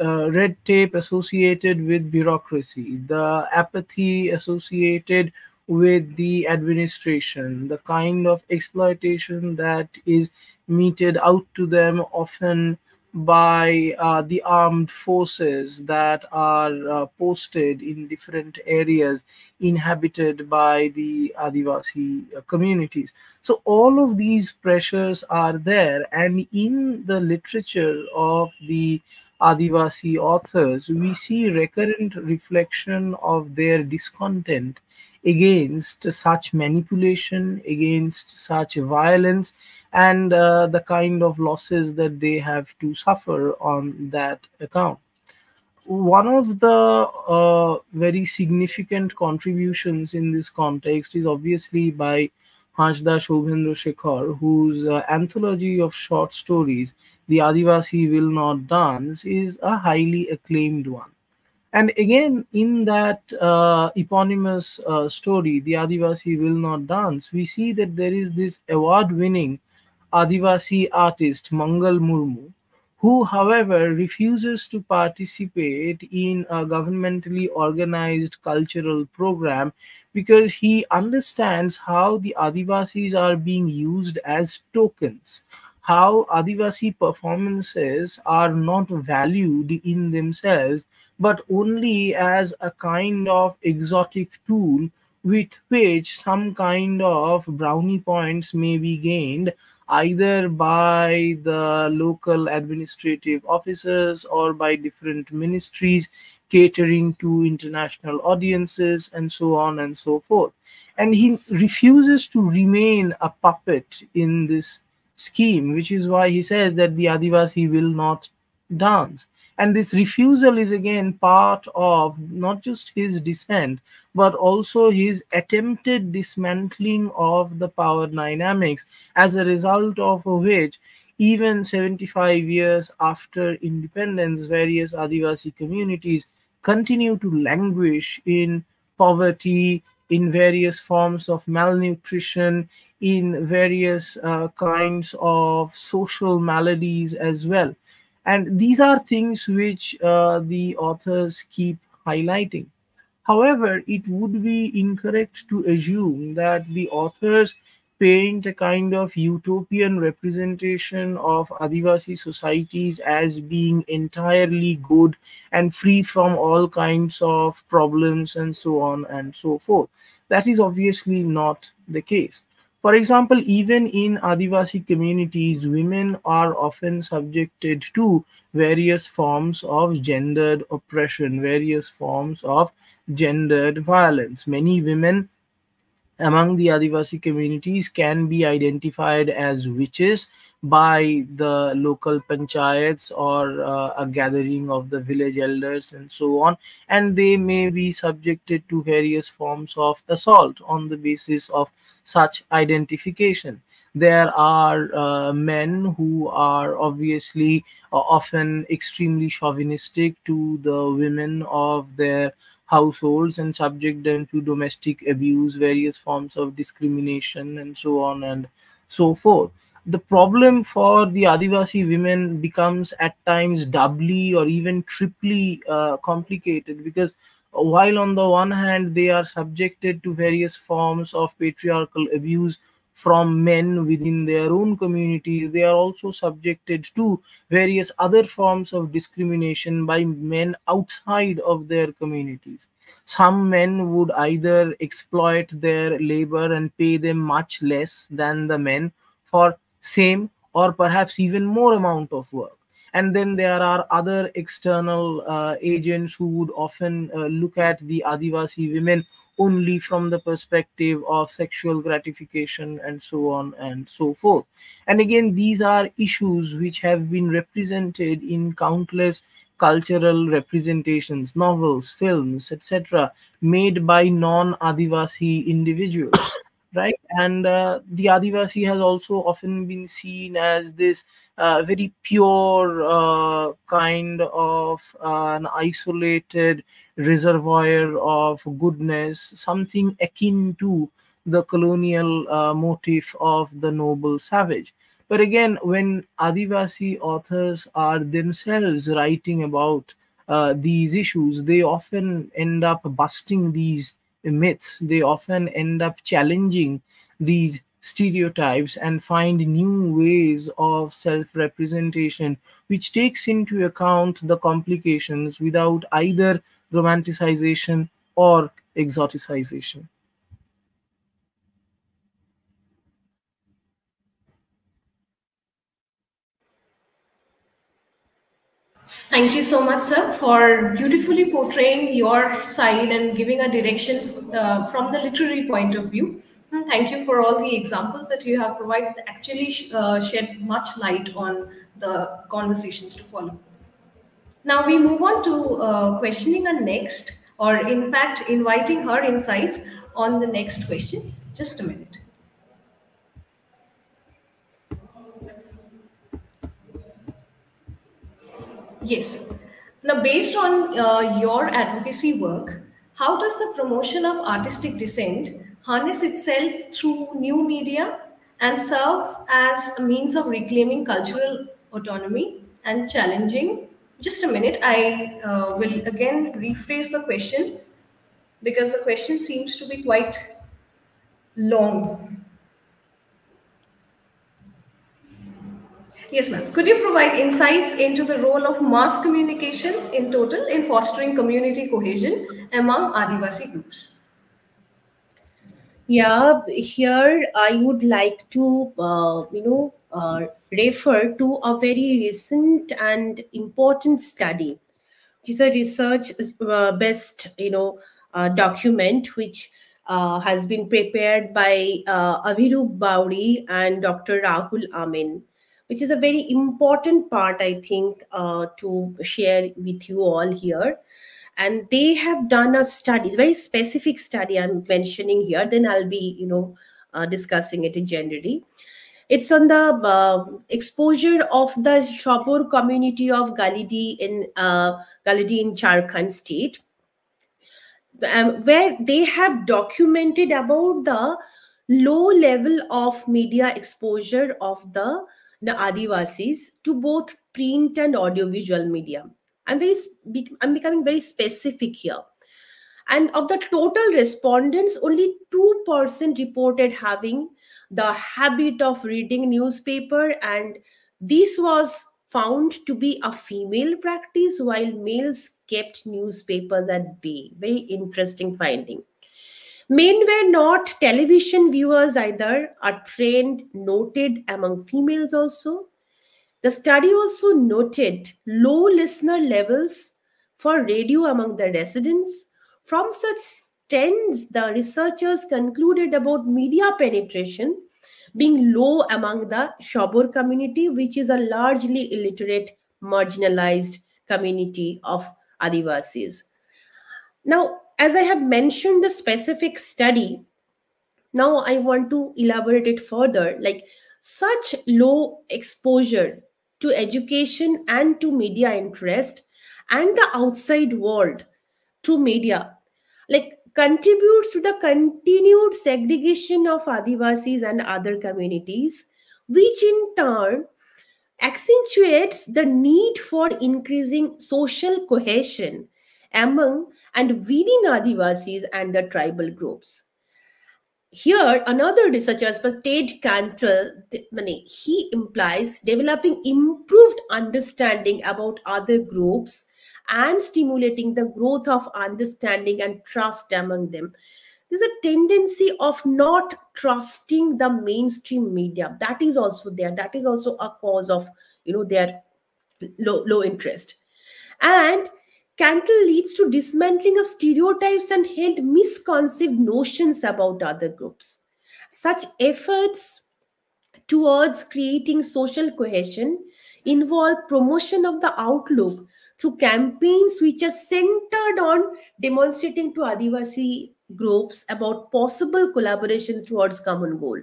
D: uh, red tape associated with bureaucracy, the apathy associated with the administration, the kind of exploitation that is meted out to them often by uh, the armed forces that are uh, posted in different areas inhabited by the Adivasi uh, communities. So, all of these pressures are there, and in the literature of the Adivasi authors, we see recurrent reflection of their discontent against such manipulation, against such violence, and uh, the kind of losses that they have to suffer on that account. One of the uh, very significant contributions in this context is obviously by Hansda Sowvendra Shekhar, whose uh, anthology of short stories, The Adivasi Will Not Dance, is a highly acclaimed one. And again, in that uh, eponymous uh, story, The Adivasi Will Not Dance, we see that there is this award winning Adivasi artist Mangal Murmu, who, however, refuses to participate in a governmentally organized cultural program because he understands how the Adivasis are being used as tokens, how Adivasi performances are not valued in themselves, but only as a kind of exotic tool with which some kind of brownie points may be gained either by the local administrative officers or by different ministries catering to international audiences and so on and so forth. And he refuses to remain a puppet in this scheme, which is why he says that the Adivasi will not dance. And this refusal is again part of not just his dissent, but also his attempted dismantling of the power dynamics, as a result of which, even 75 years after independence, various Adivasi communities continue to languish in poverty, in various forms of malnutrition, in various uh, kinds of social maladies as well and these are things which uh, the authors keep highlighting. However it would be incorrect to assume that the authors paint a kind of utopian representation of adivasi societies as being entirely good and free from all kinds of problems and so on and so forth. That is obviously not the case for example, even in Adivasi communities, women are often subjected to various forms of gendered oppression, various forms of gendered violence. Many women among the Adivasi communities can be identified as witches by the local panchayats or uh, a gathering of the village elders and so on. And they may be subjected to various forms of assault on the basis of such identification. There are uh, men who are obviously uh, often extremely chauvinistic to the women of their households and subject them to domestic abuse various forms of discrimination and so on and so forth. The problem for the Adivasi women becomes at times doubly or even triply uh, complicated because while on the one hand they are subjected to various forms of patriarchal abuse from men within their own communities they are also subjected to various other forms of discrimination by men outside of their communities. Some men would either exploit their labor and pay them much less than the men for same or perhaps even more amount of work and then there are other external uh, agents who would often uh, look at the adivasi women only from the perspective of sexual gratification and so on and so forth. And again these are issues which have been represented in countless cultural representations novels films etc made by non adivasi individuals right? And uh, the Adivasi has also often been seen as this uh, very pure uh, kind of uh, an isolated reservoir of goodness, something akin to the colonial uh, motif of the noble savage. But again, when Adivasi authors are themselves writing about uh, these issues, they often end up busting these myths, they often end up challenging these stereotypes and find new ways of self representation, which takes into account the complications without either romanticization or exoticization.
C: Thank you so much, sir, for beautifully portraying your side and giving a direction uh, from the literary point of view. And thank you for all the examples that you have provided actually uh, shed much light on the conversations to follow. Now we move on to uh, questioning her next, or in fact, inviting her insights on the next question. Just a minute. Yes. Now, based on uh, your advocacy work, how does the promotion of artistic dissent harness itself through new media and serve as a means of reclaiming cultural autonomy and challenging. Just a minute, I uh, will again rephrase the question because the question seems to be quite long. Yes, ma'am. Could you provide insights into the role of mass communication in total in fostering community cohesion among Adivasi groups?
B: Yeah, here I would like to, uh, you know, uh, refer to a very recent and important study, which is a research-based, uh, you know, uh, document which uh, has been prepared by uh, Abhirup Bauri and Dr. Rahul Amin which is a very important part, I think, uh, to share with you all here. And they have done a study, very specific study I'm mentioning here. Then I'll be, you know, uh, discussing it generally. It's on the uh, exposure of the Shabur community of Galidi in uh, Galidi in Jharkhand state, um, where they have documented about the low level of media exposure of the the Adivasis to both print and audiovisual media. I'm very I'm becoming very specific here. And of the total respondents, only 2% reported having the habit of reading newspaper and this was found to be a female practice while males kept newspapers at bay. Very interesting finding. Men were not television viewers either, a trend noted among females also. The study also noted low listener levels for radio among the residents. From such trends, the researchers concluded about media penetration being low among the Shabur community, which is a largely illiterate, marginalized community of Adivasis. Now, as I have mentioned the specific study, now I want to elaborate it further. Like such low exposure to education and to media interest and the outside world through media, like contributes to the continued segregation of Adivasis and other communities, which in turn accentuates the need for increasing social cohesion among and within Adivasis and the tribal groups. Here, another researcher, Ted Cantle, he implies developing improved understanding about other groups and stimulating the growth of understanding and trust among them. There's a tendency of not trusting the mainstream media. That is also there. That is also a cause of, you know, their low, low interest. And Cantle leads to dismantling of stereotypes and held misconceived notions about other groups. Such efforts towards creating social cohesion involve promotion of the outlook through campaigns which are centered on demonstrating to Adivasi groups about possible collaboration towards common goal.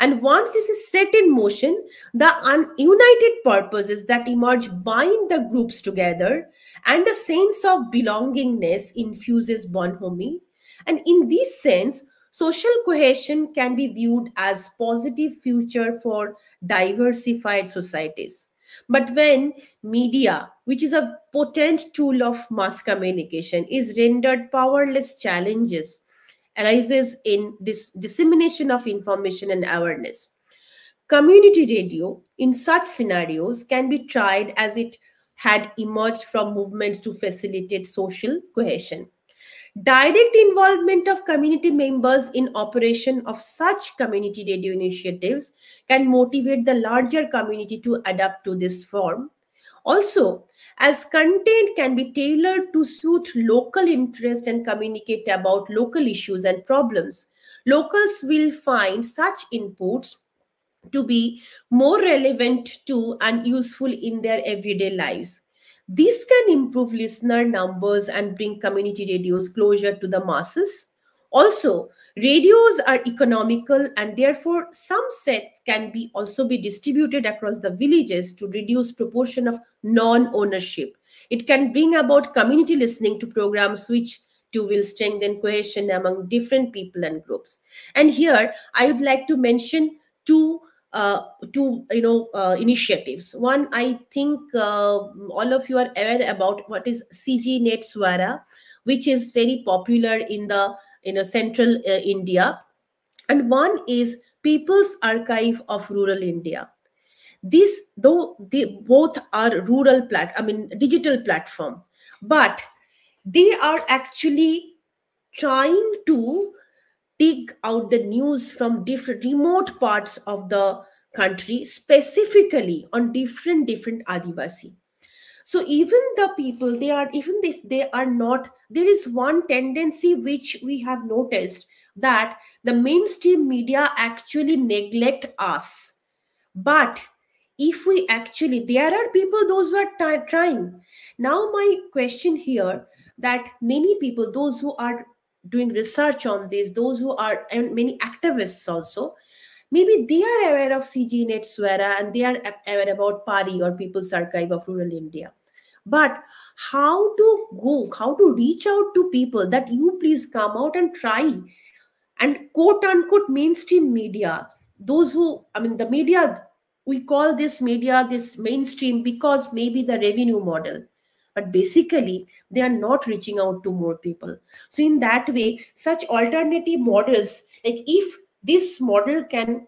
B: And once this is set in motion, the un- united purposes that emerge bind the groups together, and a sense of belongingness infuses bonhomie. And in this sense, social cohesion can be viewed as positive future for diversified societies. But when media, which is a potent tool of mass communication, is rendered powerless challenges arises in this dissemination of information and awareness. Community radio in such scenarios can be tried as it had emerged from movements to facilitate social cohesion. Direct involvement of community members in operation of such community radio initiatives can motivate the larger community to adapt to this form. Also, as content can be tailored to suit local interest and communicate about local issues and problems, locals will find such inputs to be more relevant to and useful in their everyday lives. This can improve listener numbers and bring community radios closer to the masses. Also, radios are economical and therefore some sets can be also be distributed across the villages to reduce proportion of non-ownership. It can bring about community listening to programs which to will strengthen cohesion among different people and groups. And here I would like to mention two uh, two you know uh, initiatives. One, I think uh, all of you are aware about what is CG Net Swara, which is very popular in the you know central uh, India, and one is People's Archive of Rural India. These though they both are rural plat, I mean digital platform, but they are actually trying to dig out the news from different remote parts of the country specifically on different different adivasi so even the people they are even if they are not there is one tendency which we have noticed that the mainstream media actually neglect us. But if we actually there are people those who are trying. Now my question here that many people those who are doing research on this those who are and many activists also maybe they are aware of cg net swara and they are aware about pari or people's archive of rural india. But how to go how to reach out to people that you please come out and try. And quote unquote mainstream media those who i mean the media we call this media this mainstream because maybe the revenue model. But basically they are not reaching out to more people. So in that way such alternative models like if this model can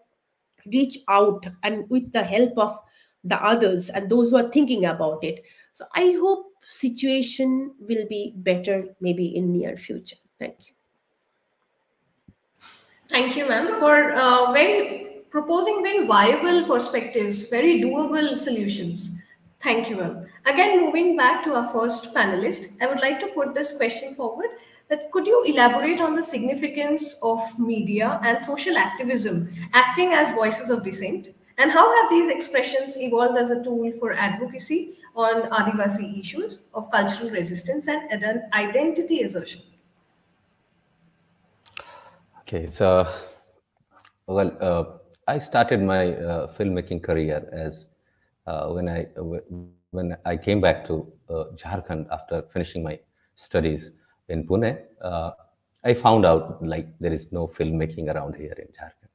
B: reach out and with the help of the others and those who are thinking about it. So i hope situation will be better maybe in near future thank you
C: thank you ma'am for uh, very proposing very viable perspectives very doable solutions Thank you, ma'am. Again, moving back to our first panelist, I would like to put this question forward that could you elaborate on the significance of media and social activism acting as voices of dissent? And how have these expressions evolved as a tool for advocacy on Adivasi issues of cultural resistance and identity assertion?
A: Okay, so, well, uh, I started my uh, filmmaking career as uh, when I when I came back to uh, Jharkhand after finishing my studies in Pune, uh, I found out like there is no filmmaking around here in Jharkhand.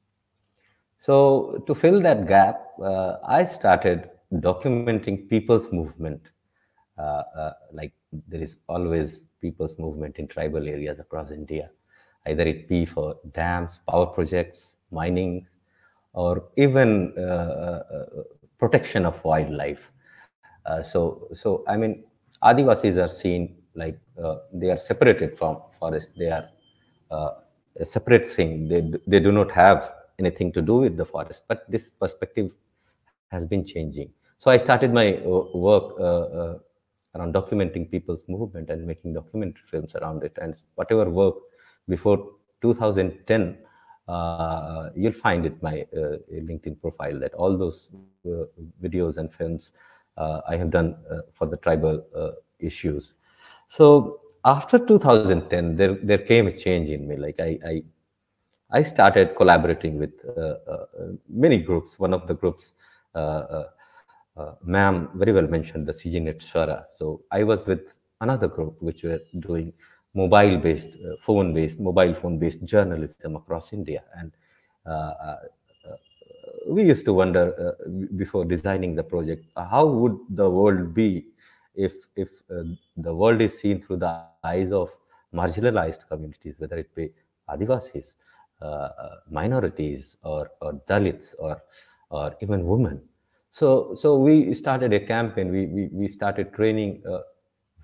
A: So to fill that gap, I started documenting people's movement. like there is always people's movement in tribal areas across India, either it be for dams, power projects, mining, or even uh, protection of wildlife. Uh, so, so I mean, Adivasis are seen like uh, they are separated from forest. They are uh, a separate thing. They, they do not have anything to do with the forest. But this perspective has been changing. So I started my uh, work uh, uh, around documenting people's movement and making documentary films around it. And whatever work before 2010 uh, you'll find it my uh, LinkedIn profile that all those uh, videos and films I have done for the tribal issues. So after 2010, there there came a change in me. Like I I, I started collaborating with many groups. One of the groups. Ma'am very well mentioned the CGNet Swara. So I was with another group which were doing mobile based, uh, phone based, mobile phone based journalism across India. And uh, uh, we used to wonder before designing the project, how would the world be if, if the world is seen through the eyes of marginalized communities, whether it be Adivasis, uh, minorities or, or Dalits or, or even women. So, so we started a campaign. We, we, we started training uh,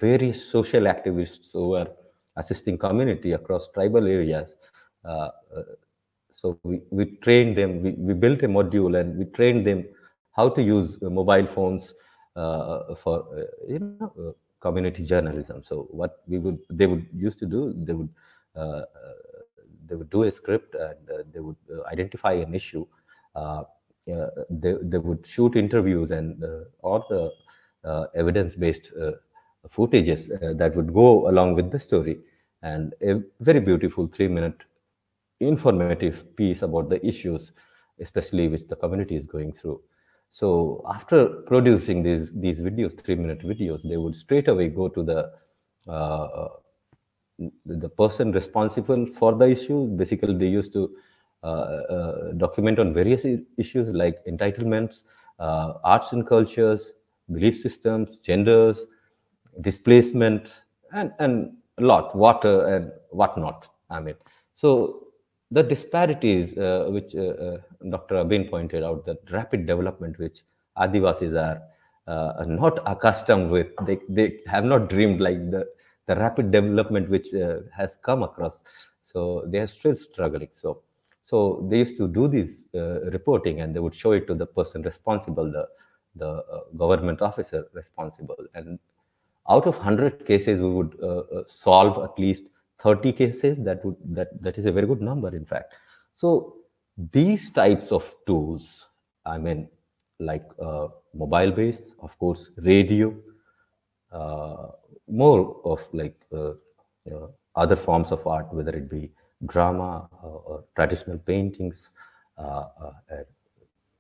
A: various social activists who were assisting community across tribal areas. Uh, uh, so we, we trained them, we, we built a module and we trained them how to use mobile phones uh, for, you know, community journalism. So what we would, they would used to do, they would, they would do a script and they would identify an issue. Uh, they, they would shoot interviews and uh, all the uh, evidence-based footages that would go along with the story and a very beautiful three minute informative piece about the issues, especially which the community is going through. So after producing these, these videos, three minute videos, they would straight away go to the uh, the person responsible for the issue. Basically, they used to document on various issues like entitlements, arts and cultures, belief systems, genders, displacement, and, and a lot, water and whatnot. I mean, so the disparities uh, which uh, uh, Dr. Abin pointed out, that rapid development which Adivasis are uh, not accustomed with, they, they have not dreamed like the, the rapid development which uh, has come across. So they are still struggling. So, so they used to do this uh, reporting and they would show it to the person responsible, the, the government officer responsible. And out of 100 cases, we would solve at least 30 cases that would that that is a very good number in fact so these types of tools i mean like uh, mobile based of course radio uh, more of like uh, uh other forms of art whether it be drama uh, or traditional paintings uh,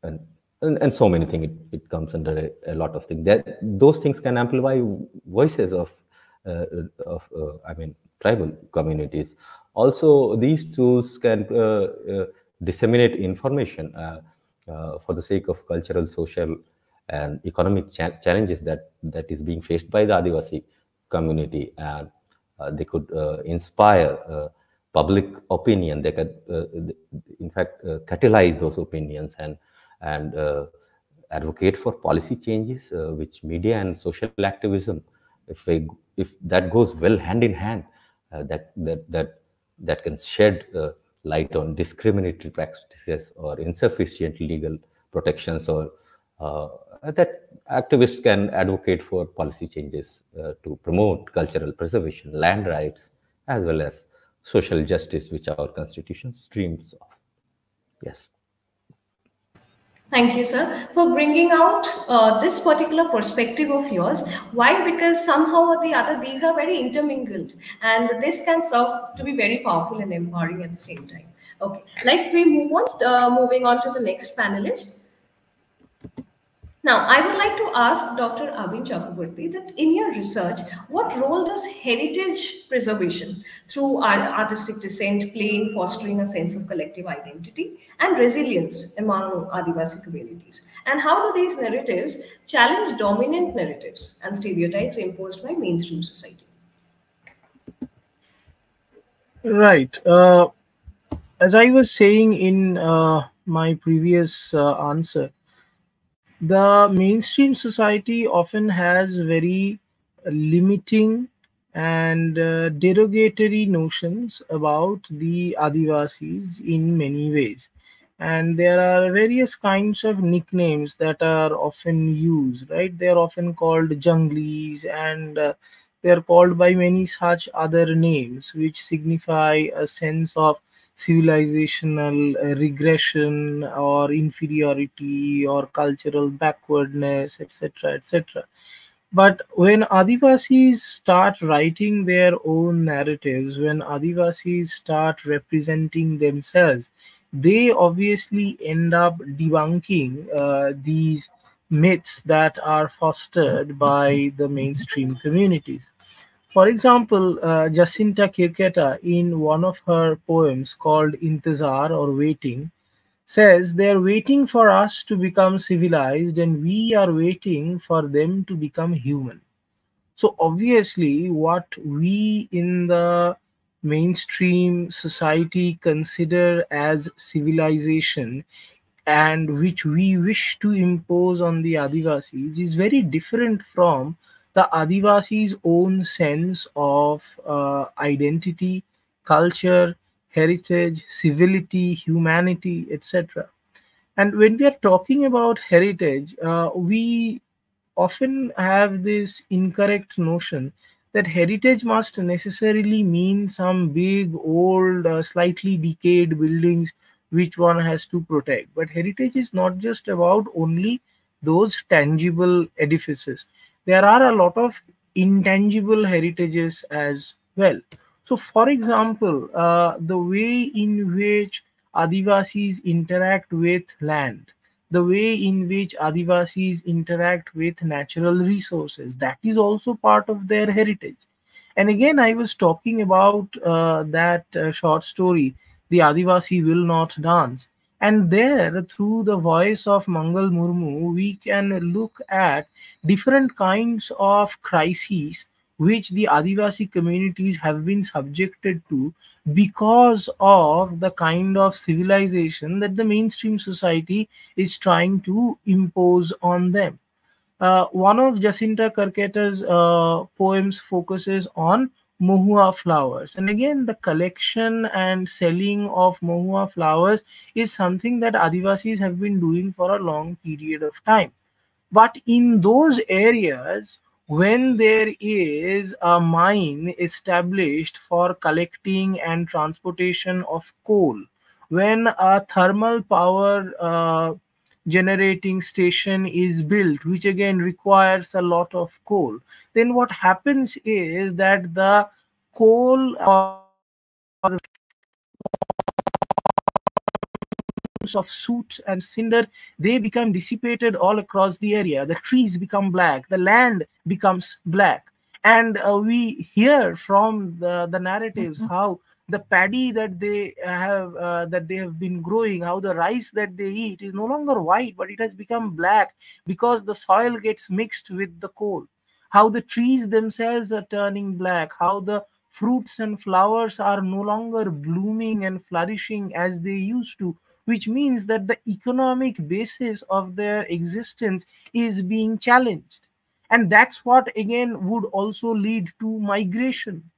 A: and, and, and so many things it, it comes under a, a, lot of things that those things can amplify voices of of i mean tribal communities. Also, these tools can uh, uh, disseminate information uh, for the sake of cultural, social, and economic cha challenges that that is being faced by the Adivasi community. And they could inspire public opinion. They could, in fact, catalyze those opinions and and advocate for policy changes, uh, which media and social activism, if, if that goes well hand in hand, uh, that that that that can shed uh, light on discriminatory practices or insufficient legal protections or uh, that activists can advocate for policy changes uh, to promote cultural preservation, land rights, as well as social justice, which our constitution streams of. Yes.
C: Thank you, sir, for bringing out uh, this particular perspective of yours. Why? Because somehow or the other, these are very intermingled, and this can serve to be very powerful and empowering at the same time. Okay, like we move on, uh, moving on to the next panelist. Now, I would like to ask Dr. Abin Chakroborty that in your research, what role does heritage preservation through artistic dissent play in fostering a sense of collective identity and resilience among Adivasi communities? And how do these narratives challenge dominant narratives and stereotypes imposed by mainstream society?
D: Right. Uh, as I was saying in uh, my previous uh, answer, the mainstream society often has very limiting and uh, derogatory notions about the Adivasis in many ways. And there are various kinds of nicknames that are often used, right? They are often called junglies and uh, they are called by many such other names, which signify a sense of civilizational uh, regression or inferiority or cultural backwardness etc etc but when adivasis start writing their own narratives when adivasis start representing themselves they obviously end up debunking uh, these myths that are fostered by the mainstream communities for example, uh, Jacinta Kerketta, in one of her poems called Intizar or Waiting, says they're waiting for us to become civilized and we are waiting for them to become human. So, obviously, what we in the mainstream society consider as civilization and which we wish to impose on the Adivasis is very different from the Adivasis' own sense of uh, identity, culture, heritage, civility, humanity, etc. And when we are talking about heritage, uh, we often have this incorrect notion that heritage must necessarily mean some big, old, uh, slightly decayed buildings which one has to protect. But heritage is not just about only those tangible edifices there are a lot of intangible heritages as well. So, for example, uh, the way in which Adivasis interact with land, the way in which Adivasis interact with natural resources, that is also part of their heritage. And again, I was talking about uh, that uh, short story the Adivasi will not dance. And there, through the voice of Mangal Murmu, we can look at different kinds of crises which the Adivasi communities have been subjected to because of the kind of civilization that the mainstream society is trying to impose on them. Uh, one of Jacinta Kerketta's uh, poems focuses on mohua flowers. And again the collection and selling of mohua flowers is something that adivasis have been doing for a long period of time. But in those areas when there is a mine established for collecting and transportation of coal when a thermal power uh, generating station is built which again requires a lot of coal. Then what happens is that the coal or of soot and cinder they become dissipated all across the area. The trees become black the land becomes black. And uh, we hear from the, the narratives mm -hmm. how the paddy that they have uh, that they have been growing how the rice that they eat is no longer white but it has become black because the soil gets mixed with the coal. How the trees themselves are turning black how the fruits and flowers are no longer blooming and flourishing as they used to which means that the economic basis of their existence is being challenged. And that's what again would also lead to migration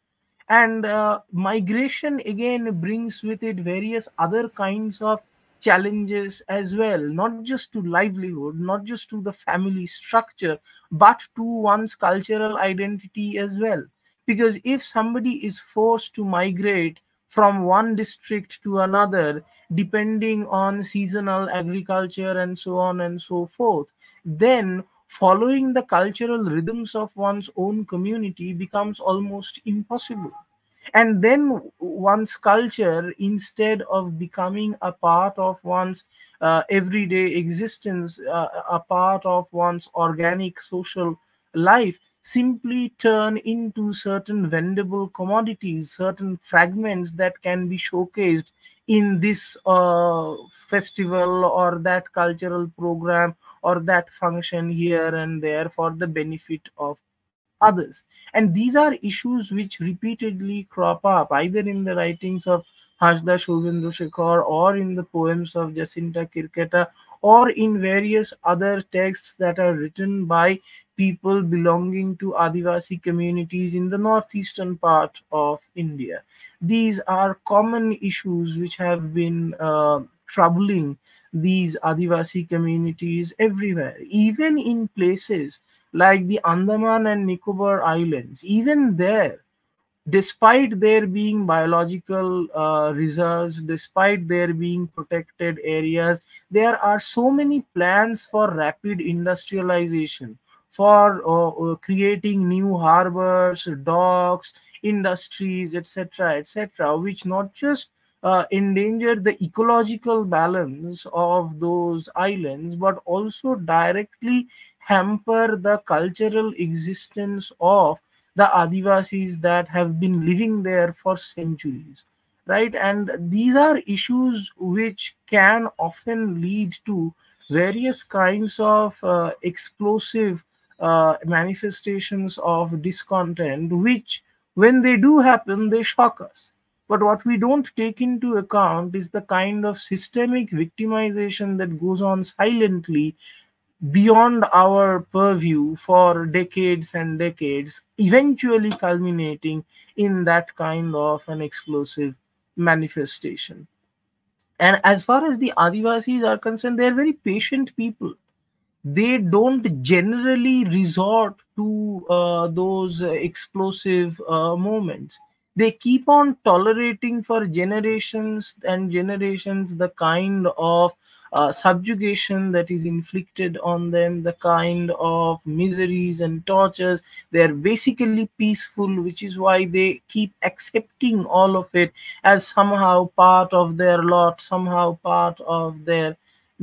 D: and uh, migration again brings with it various other kinds of challenges as well not just to livelihood not just to the family structure but to one's cultural identity as well. Because if somebody is forced to migrate from one district to another depending on seasonal agriculture and so on and so forth then following the cultural rhythms of one's own community becomes almost impossible. And then one's culture instead of becoming a part of one's uh, everyday existence uh, a part of one's organic social life simply turn into certain vendable commodities certain fragments that can be showcased in this uh, festival or that cultural program or that function here and there for the benefit of others. And these are issues which repeatedly crop up either in the writings of Hansda Sowvendra Shekhar or in the poems of Jacinta Kerketta or in various other texts that are written by people belonging to Adivasi communities in the northeastern part of India. These are common issues which have been uh, troubling these Adivasi communities everywhere, even in places like the Andaman and Nicobar Islands. Even there, despite there being biological uh, reserves, despite there being protected areas, there are so many plans for rapid industrialization, for uh, uh creating new harbors, docks, industries, etc., etc., which not just uh, endanger the ecological balance of those islands, but also directly hamper the cultural existence of the Adivasis that have been living there for centuries, right? And these are issues which can often lead to various kinds of uh, explosive uh, manifestations of discontent, which, when they do happen, they shock us but what we don't take into account is the kind of systemic victimization that goes on silently beyond our purview for decades and decades, eventually culminating in that kind of an explosive manifestation. And as far as the Adivasis are concerned, they're very patient people. They don't generally resort to uh, those explosive uh, moments they keep on tolerating for generations and generations the kind of uh, subjugation that is inflicted on them, the kind of miseries and tortures. They are basically peaceful, which is why they keep accepting all of it as somehow part of their lot, somehow part of their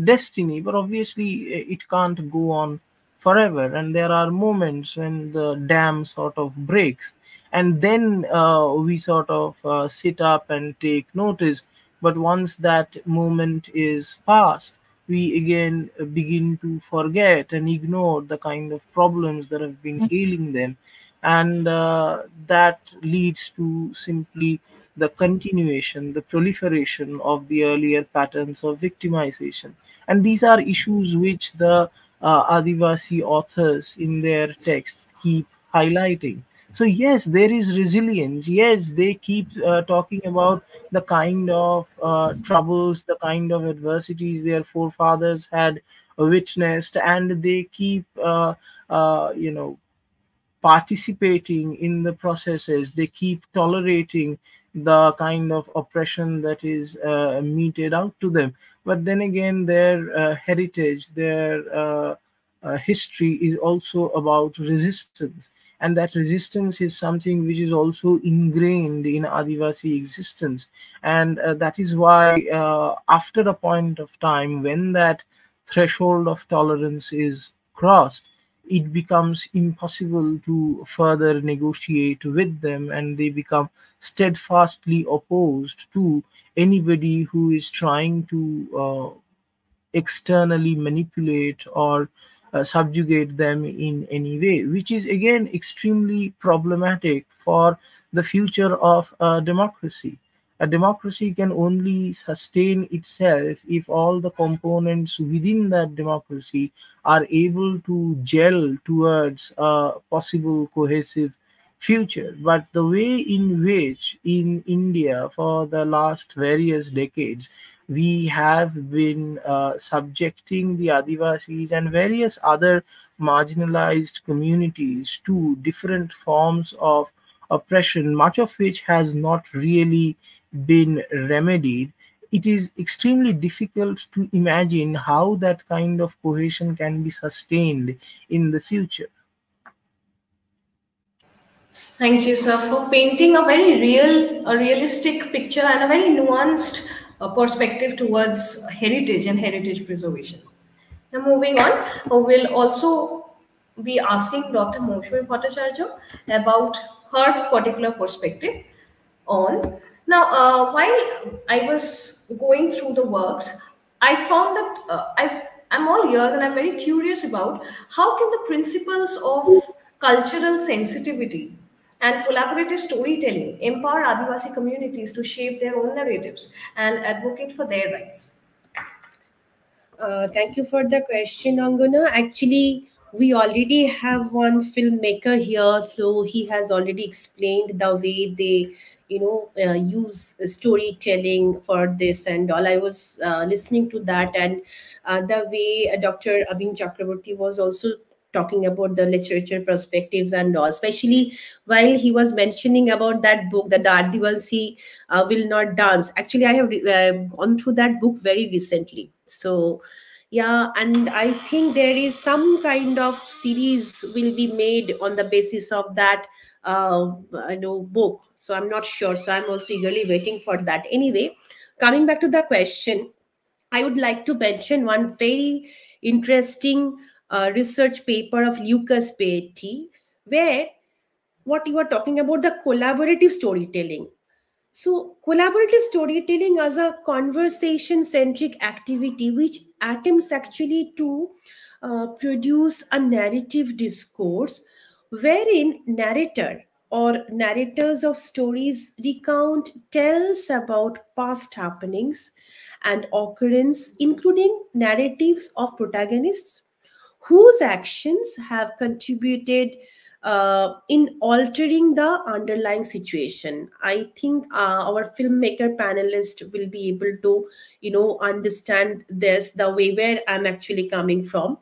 D: destiny. But obviously, eh, it can't go on forever. And there are moments when the dam sort of breaks and then uh, we sort of uh, sit up and take notice but once that moment is past we again begin to forget and ignore the kind of problems that have been ailing them and uh, that leads to simply the continuation the proliferation of the earlier patterns of victimization and these are issues which the uh, adivasi authors in their texts keep highlighting. So yes there is resilience. Yes they keep uh, talking about the kind of uh, troubles the kind of adversities their forefathers had witnessed and they keep uh, uh you know participating in the processes. They keep tolerating the kind of oppression that is uh, meted out to them. But then again their uh, heritage their uh, uh history is also about resistance. And that resistance is something which is also ingrained in adivasi existence. And uh, that is why uh, after a point of time when that threshold of tolerance is crossed it becomes impossible to further negotiate with them and they become steadfastly opposed to anybody who is trying to uh, externally manipulate or uh, subjugate them in any way which is again extremely problematic for the future of uh, democracy a democracy can only sustain itself if all the components within that democracy are able to gel towards a possible cohesive future. But the way in which in india for the last various decades we have been uh, subjecting the adivasis and various other marginalized communities to different forms of oppression much of which has not really been remedied, it is extremely difficult to imagine how that kind of cohesion can be sustained in the future.
C: Thank you, sir, for painting a very real, a realistic picture and a very nuanced uh, perspective towards heritage and heritage preservation. Now, moving on, uh, we'll also be asking Dr. Mausumi Bhattacharyya about her particular perspective on now, uh, while I was going through the works, I found that uh, I, I'm all ears and I'm very curious about how can the principles of cultural sensitivity and collaborative storytelling empower Adivasi communities to shape their own narratives and advocate for their rights?
B: Uh, thank you for the question, Angana. Actually, we already have one filmmaker here, so he has already explained the way they you know uh, use storytelling for this. And all i was uh, listening to that. And uh, the way uh, dr abin chakroborty was also talking about the literature perspectives and all especially while he was mentioning about that book that the adivasi uh, will not dance. Actually i have uh, gone through that book very recently. So yeah and i think there is some kind of series will be made on the basis of that uh, I know book. So I'm not sure. So I'm also eagerly waiting for that. Anyway, coming back to the question, I would like to mention one very interesting uh, research paper of Lucas Beatty, where what you are talking about the collaborative storytelling. So, collaborative storytelling as a conversation centric activity which attempts actually to uh, produce a narrative discourse wherein narrator or narrators of stories recount tales about past happenings and occurrence including narratives of protagonists whose actions have contributed uh, in altering the underlying situation. I think uh, our filmmaker panelist will be able to you know understand this the way where i'm actually coming from.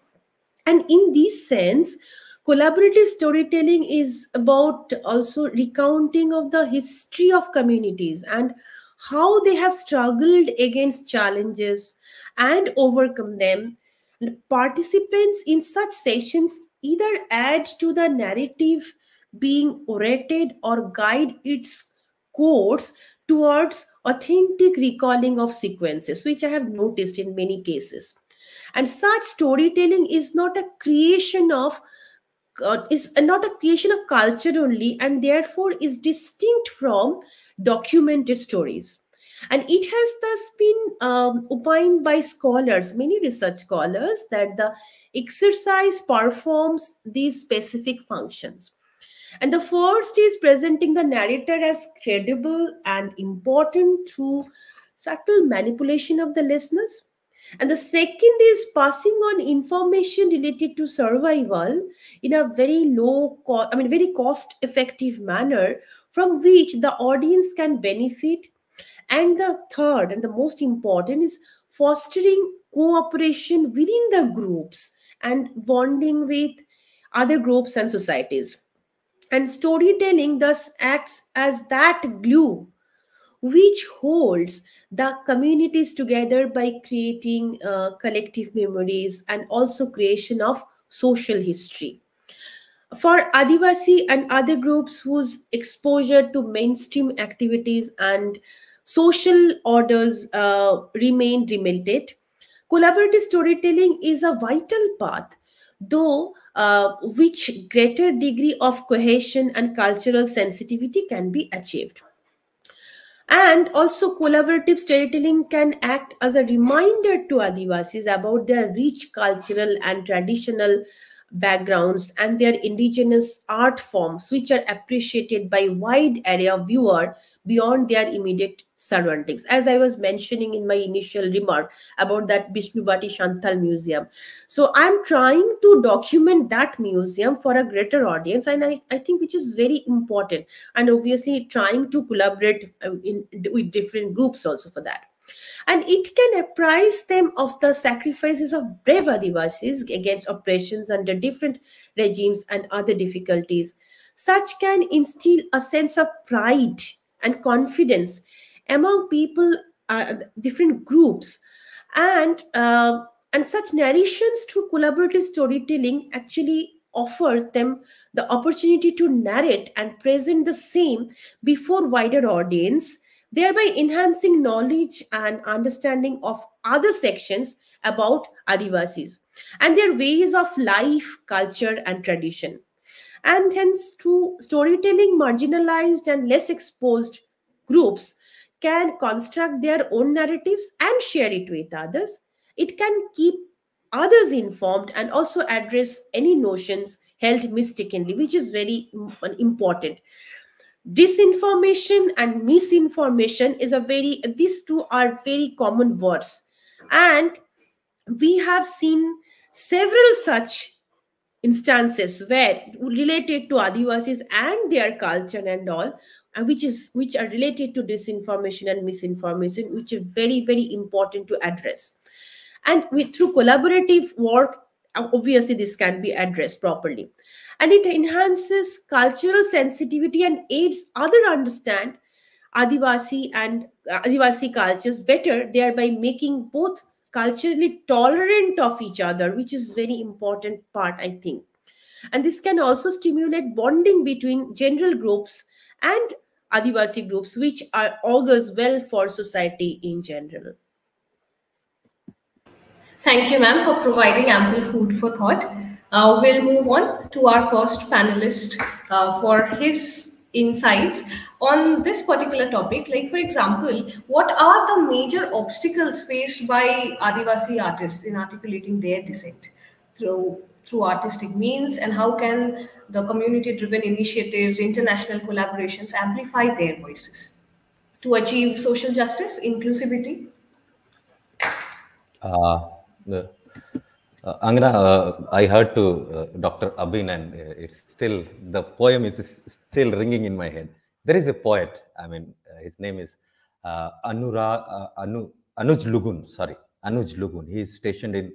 B: And in this sense collaborative storytelling is about also recounting of the history of communities and how they have struggled against challenges and overcome them. And participants in such sessions either add to the narrative being orated or guide its course towards authentic recalling of sequences which i have noticed in many cases. And such storytelling is not a creation of uh, is not a creation of culture only and therefore is distinct from documented stories And it has thus been um, opined by scholars, many research scholars, that the exercise performs these specific functions. And the first is presenting the narrator as credible and important through subtle manipulation of the listeners. And the second is passing on information related to survival in a very low, co- I mean, very cost effective manner from which the audience can benefit. And the third and the most important is fostering cooperation within the groups and bonding with other groups and societies. And storytelling thus acts as that glue which holds the communities together by creating uh, collective memories and also creation of social history. For Adivasi and other groups whose exposure to mainstream activities and social orders uh, remain limited, collaborative storytelling is a vital path though uh, which greater degree of cohesion and cultural sensitivity can be achieved and also, collaborative storytelling can act as a reminder to Adivasis about their rich cultural and traditional backgrounds and their indigenous art forms, which are appreciated by wide area of viewer beyond their immediate surroundings. As I was mentioning in my initial remark about that Bishnubati Santal Museum. So I'm trying to document that museum for a greater audience, and I, I think which is very important. And obviously trying to collaborate uh, in, with different groups also for that and it can apprise them of the sacrifices of brave Adivasis against oppressions under different regimes and other difficulties. Such can instill a sense of pride and confidence among people, uh, different groups, and uh, and such narrations through collaborative storytelling actually offers them the opportunity to narrate and present the same before wider audience thereby enhancing knowledge and understanding of other sections about Adivasis and their ways of life, culture, and tradition. And hence, through storytelling, marginalized and less exposed groups can construct their own narratives and share it with others. It can keep others informed and also address any notions held mistakenly, which is very important disinformation and misinformation is a very these two are very common words. And we have seen several such instances where related to adivasis and their culture and all which is which are related to disinformation and misinformation which is very very important to address. And with through collaborative work obviously this can be addressed properly and it enhances cultural sensitivity and aids other understand Adivasi and uh, Adivasi cultures better, thereby making both culturally tolerant of each other, which is very important part, I think. And this can also stimulate bonding between general groups and Adivasi groups, which are augurs well for society in general.
C: Thank you, ma'am, for providing ample food for thought. Uh, we'll move on to our first panelist uh, for his insights on this particular topic. Like, for example, what are the major obstacles faced by Adivasi artists in articulating their dissent through through artistic means, and how can the community-driven initiatives, international collaborations amplify their voices to achieve social justice, inclusivity?
A: Uh, the uh, Angana, uh, I heard to uh, Dr. Abin, and uh, it's still the poem is still ringing in my head. There is a poet. I mean, uh, his name is uh, Anura Anu Anuj Lugun. Sorry, Anuj Lugun. He is stationed in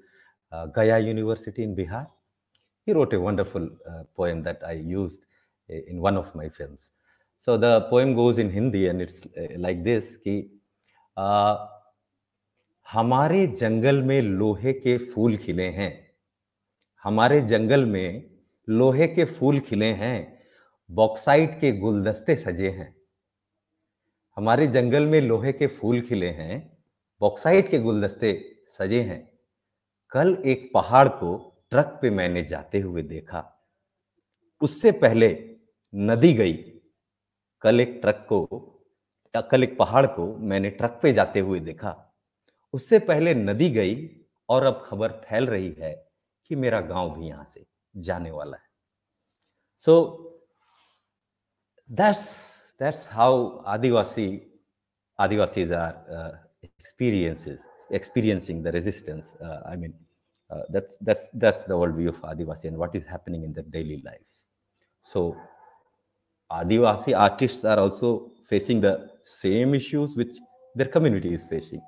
A: Gaya University in Bihar. He wrote a wonderful poem that I used in one of my films. So the poem goes in Hindi, and it's like this: "Ki हमारे जंगल में लोहे के फूल खिले हैं। हमारे जंगल में लोहे के फूल खिले हैं, बॉक्साइट के गुलदस्ते सजे हैं। हमारे जंगल में लोहे के फूल खिले हैं, बॉक्साइट के गुलदस्ते सजे हैं। कल एक पहाड़ को ट्रक पे मैंने जाते हुए देखा। उससे पहले नदी गई। कल एक ट्रक को, कल एक पहाड़ को मैंने ट्रक पे जाते हुए देखा। उससे पहले नदी गई और अब खबर फैल रही है कि मेरा गाँव भी यहाँ से जाने वाला है। So that's that's how Adivasi, Adivasis are experiences experiencing the resistance I mean that's that's that's the world view of Adivasi and what is happening in the daily life so Adivasi artist are also facing the same issues which their community is facing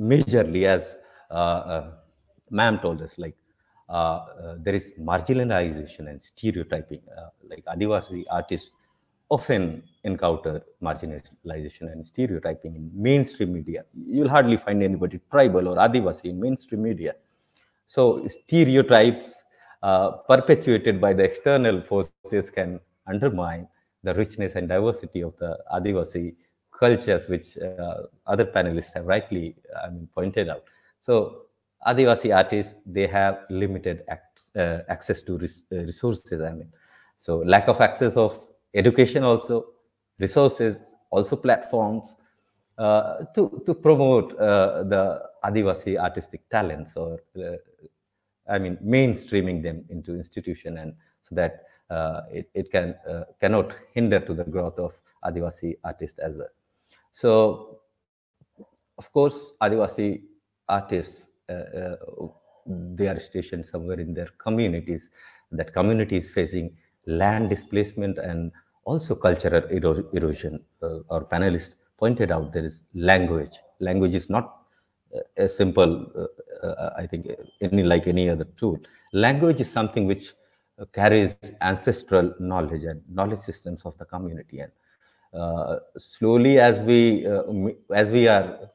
A: majorly as uh, uh, ma'am told us like uh, there is marginalization and stereotyping like adivasi artists often encounter marginalization and stereotyping in mainstream media. You'll hardly find anybody tribal or Adivasi in mainstream media. So stereotypes uh, perpetuated by the external forces can undermine the richness and diversity of the Adivasi cultures, which uh, other panelists have rightly I mean, pointed out. So Adivasi artists, they have limited uh, access to res resources. I mean, so lack of access of education also, resources, also platforms uh, to, to promote uh, the Adivasi artistic talents or, uh, I mean, mainstreaming them into institution and so that uh, it, it can uh, cannot hinder to the growth of Adivasi artists as well. So, of course, Adivasi artists, uh, they are stationed somewhere in their communities. That community is facing land displacement and also cultural erosion. Uh, our panelist pointed out there is language. Language is not a simple, uh, uh, I think, any like any other tool. Language is something which carries ancestral knowledge and knowledge systems of the community. And uh, slowly, as we uh, as we are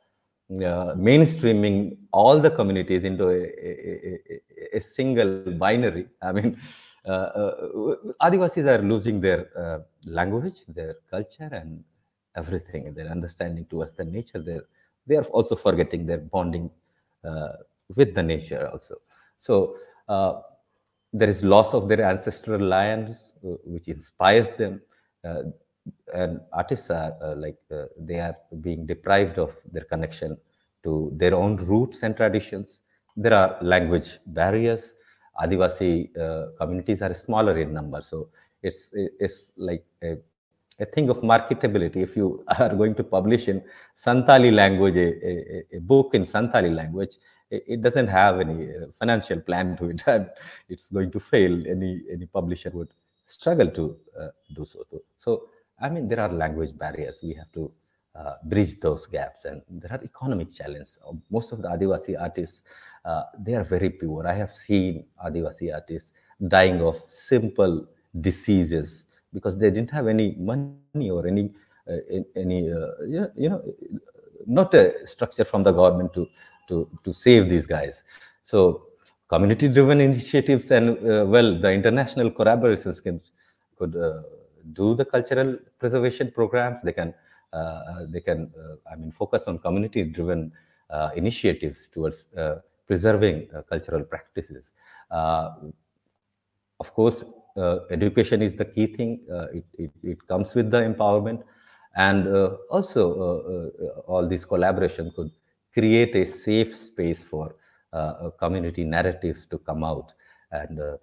A: uh, mainstreaming all the communities into a, a, a, a single binary, I mean, uh, uh, Adivasis are losing their uh, language, their culture, and everything, their understanding towards the nature. They are also forgetting their bonding with the nature also. So there is loss of their ancestral lands, which inspires them. And artists are like they are being deprived of their connection to their own roots and traditions. There are language barriers Adivasi uh, communities are smaller in number. So it's it's like a, a, thing of marketability. If you are going to publish in Santali language, a, a, a book in Santali language, it, it, doesn't have any uh, financial plan to it, and it's going to fail. Any any publisher would struggle to uh, do so. So I mean, there are language barriers. We have to uh, bridge those gaps. And there are economic challenges. Most of the Adivasi artists uh, they are very poor. I have seen Adivasi artists dying of simple diseases because they didn't have any money or any uh, any uh, you know not a structure from the government to to to save these guys. So community driven initiatives and uh, well the international collaborations can could uh, do the cultural preservation programs. They can uh, they can I mean focus on community driven initiatives towards preserving uh, cultural practices. Uh, of course, uh, education is the key thing. It, it, it, comes with the empowerment. And also, all this collaboration could create a safe space for community narratives to come out. And uh,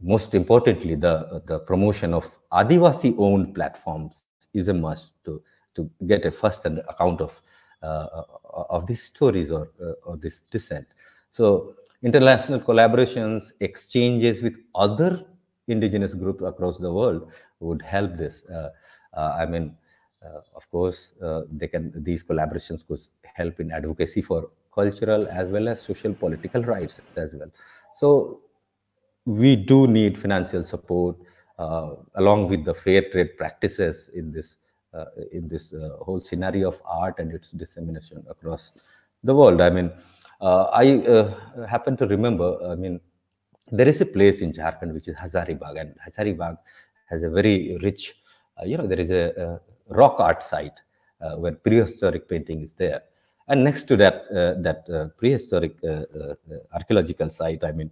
A: most importantly, the, the promotion of Adivasi-owned platforms is a must to, to get a first-hand account of uh, of these stories or, uh, or this dissent. So international collaborations, exchanges with other indigenous groups across the world would help this. Uh, I mean, of course, they can these collaborations could help in advocacy for cultural as well as social political rights as well. So we do need financial support uh, along with the fair trade practices in this uh, in this uh, whole scenario of art and its dissemination across the world. I mean, uh, I happen to remember, I mean, there is a place in Jharkhand which is Hazaribagh, and Hazaribagh has a very rich, you know, there is a, a rock art site where prehistoric painting is there and next to that uh, that uh, prehistoric uh, archaeological site i mean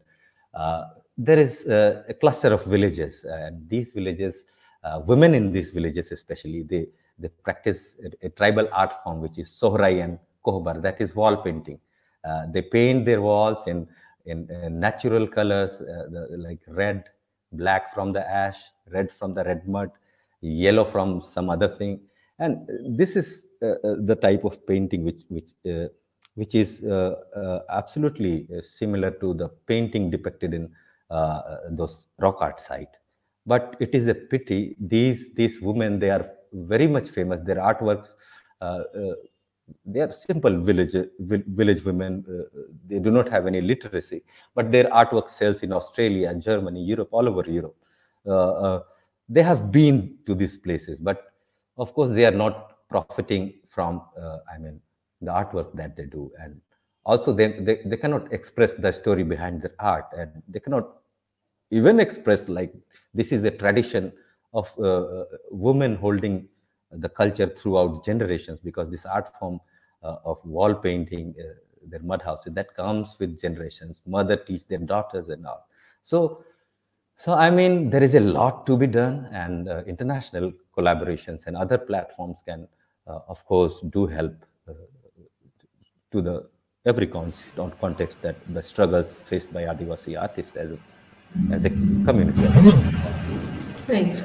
A: there is a cluster of villages and these villages uh, women in these villages especially they they practice a, a, tribal art form, which is Sohrai and Kohbar, that is wall painting. Uh, they paint their walls in, in, in natural colors, uh, the, like red, black from the ash, red from the red mud, yellow from some other thing. And this is uh, uh the type of painting which, which, uh, which is uh, absolutely similar to the painting depicted in those rock art site. But it is a pity, these, these women, they are very much famous. Their artworks, they are simple village village women. Uh, they do not have any literacy, but their artwork sells in Australia, Germany, Europe, all over Europe. Uh, uh, they have been to these places, but of course they are not profiting from. Uh, I mean, the artwork that they do, and also they, they they cannot express the story behind their art, and they cannot even express like this is a tradition of uh, uh, women holding the culture throughout generations because this art form uh, of wall painting, uh, their mud houses, that comes with generations. Mother teach their daughters and all. So, so I mean, there is a lot to be done, and uh, international collaborations and other platforms can, of course, do help to the every context that the struggles faced by Adivasi artists as a, as a community.
C: Right.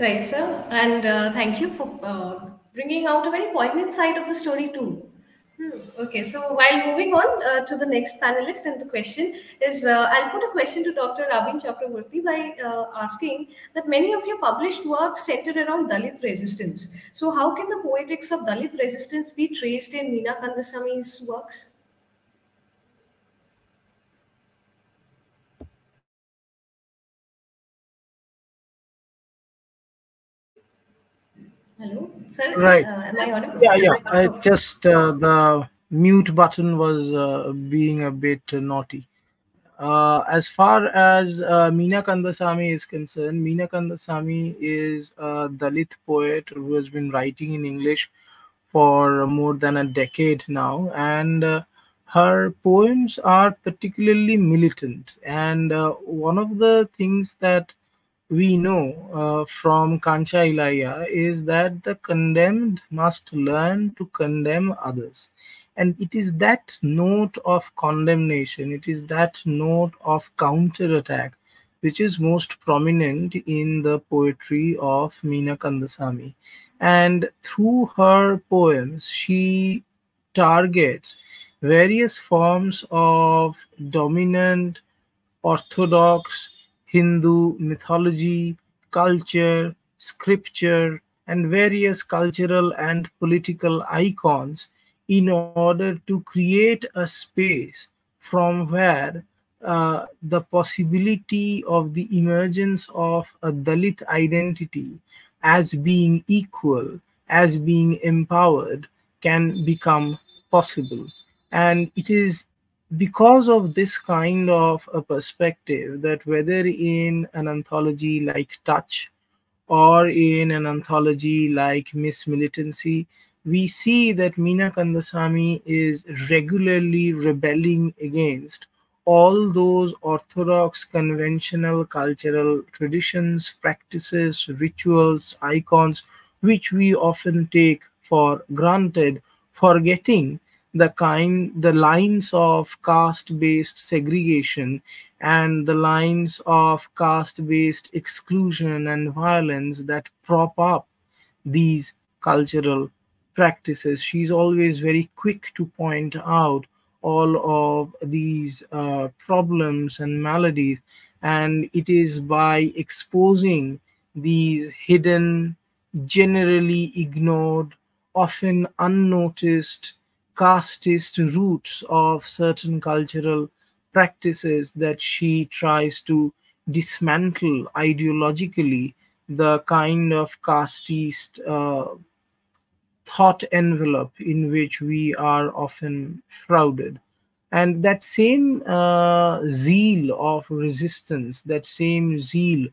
C: Right, sir. And uh, thank you for uh, bringing out a very poignant side of the story too. Hmm. Okay, so while moving on uh, to the next panelist, and the question is uh, I'll put a question to Dr. Abin Chakroborty by uh, asking that many of your published works centered around Dalit resistance. So, how can the poetics of Dalit resistance be traced in Meena Kandasamy's works? Hello, sir.
D: Right.
C: Uh, am I audible?
D: Yeah, yeah. I just uh, the mute button was uh, being a bit naughty. Uh, as far as uh, Meena Kandasamy is concerned, Meena Kandasamy is a Dalit poet who has been writing in English for more than a decade now, and uh, her poems are particularly militant. And uh, one of the things that we know uh, from Kancha Ilaiah is that the condemned must learn to condemn others. And it is that note of condemnation, it is that note of counterattack, which is most prominent in the poetry of Meena Kandasamy. And through her poems, she targets various forms of dominant, orthodox, Hindu mythology, culture, scripture, and various cultural and political icons in order to create a space from where uh, the possibility of the emergence of a Dalit identity as being equal, as being empowered, can become possible. And it is because of this kind of a perspective that whether in an anthology like touch or in an anthology like miss militancy we see that meena kandasamy is regularly rebelling against all those orthodox conventional cultural traditions practices rituals icons which we often take for granted forgetting the kind the lines of caste based segregation and the lines of caste based exclusion and violence that prop up these cultural practices. She's always very quick to point out all of these uh, problems and maladies and it is by exposing these hidden generally ignored often unnoticed casteist roots of certain cultural practices that she tries to dismantle ideologically the kind of casteist uh, thought envelope in which we are often shrouded. And that same uh, zeal of resistance that same zeal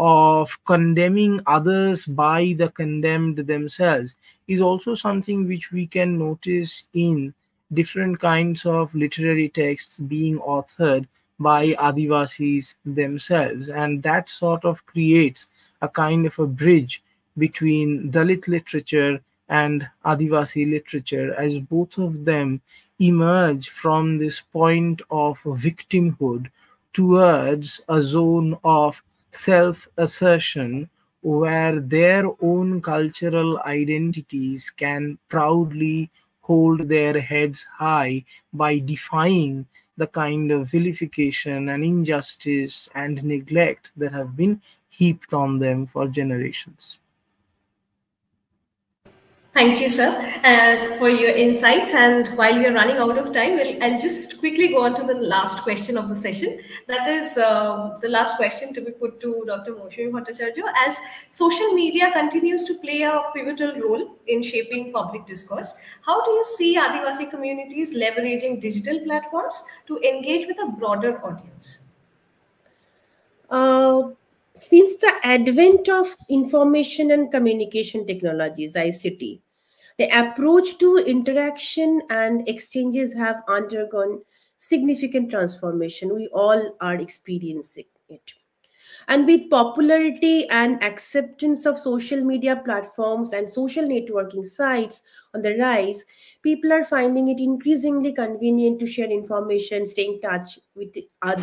D: of condemning others by the condemned themselves is also something which we can notice in different kinds of literary texts being authored by Adivasis themselves. And that sort of creates a kind of a bridge between Dalit literature and Adivasi literature, as both of them emerge from this point of victimhood towards a zone of self assertion where their own cultural identities can proudly hold their heads high by defying the kind of vilification and injustice and neglect that have been heaped on them for generations.
C: Thank you, sir, uh, for your insights. And while we are running out of time, we'll, I'll just quickly go on to the last question of the session. That is uh, the last question to be put to Dr. Mausumi Bhattacharyya. As social media continues to play a pivotal role in shaping public discourse, how do you see Adivasi communities leveraging digital platforms to engage with a broader audience?
B: Uh, since the advent of information and communication technologies, ICT, the approach to interaction and exchanges have undergone significant transformation. We all are experiencing it. And with popularity and acceptance of social media platforms and social networking sites on the rise, people are finding it increasingly convenient to share information, stay in touch with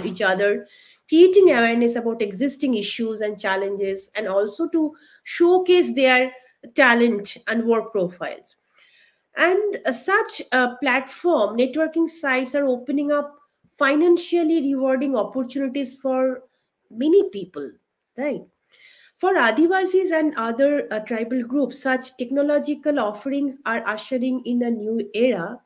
B: each other, creating awareness about existing issues and challenges, and also to showcase their talent and work profiles. And uh, such a platform, networking sites are opening up financially rewarding opportunities for many people, right? For Adivasis and other uh, tribal groups, such technological offerings are ushering in a new era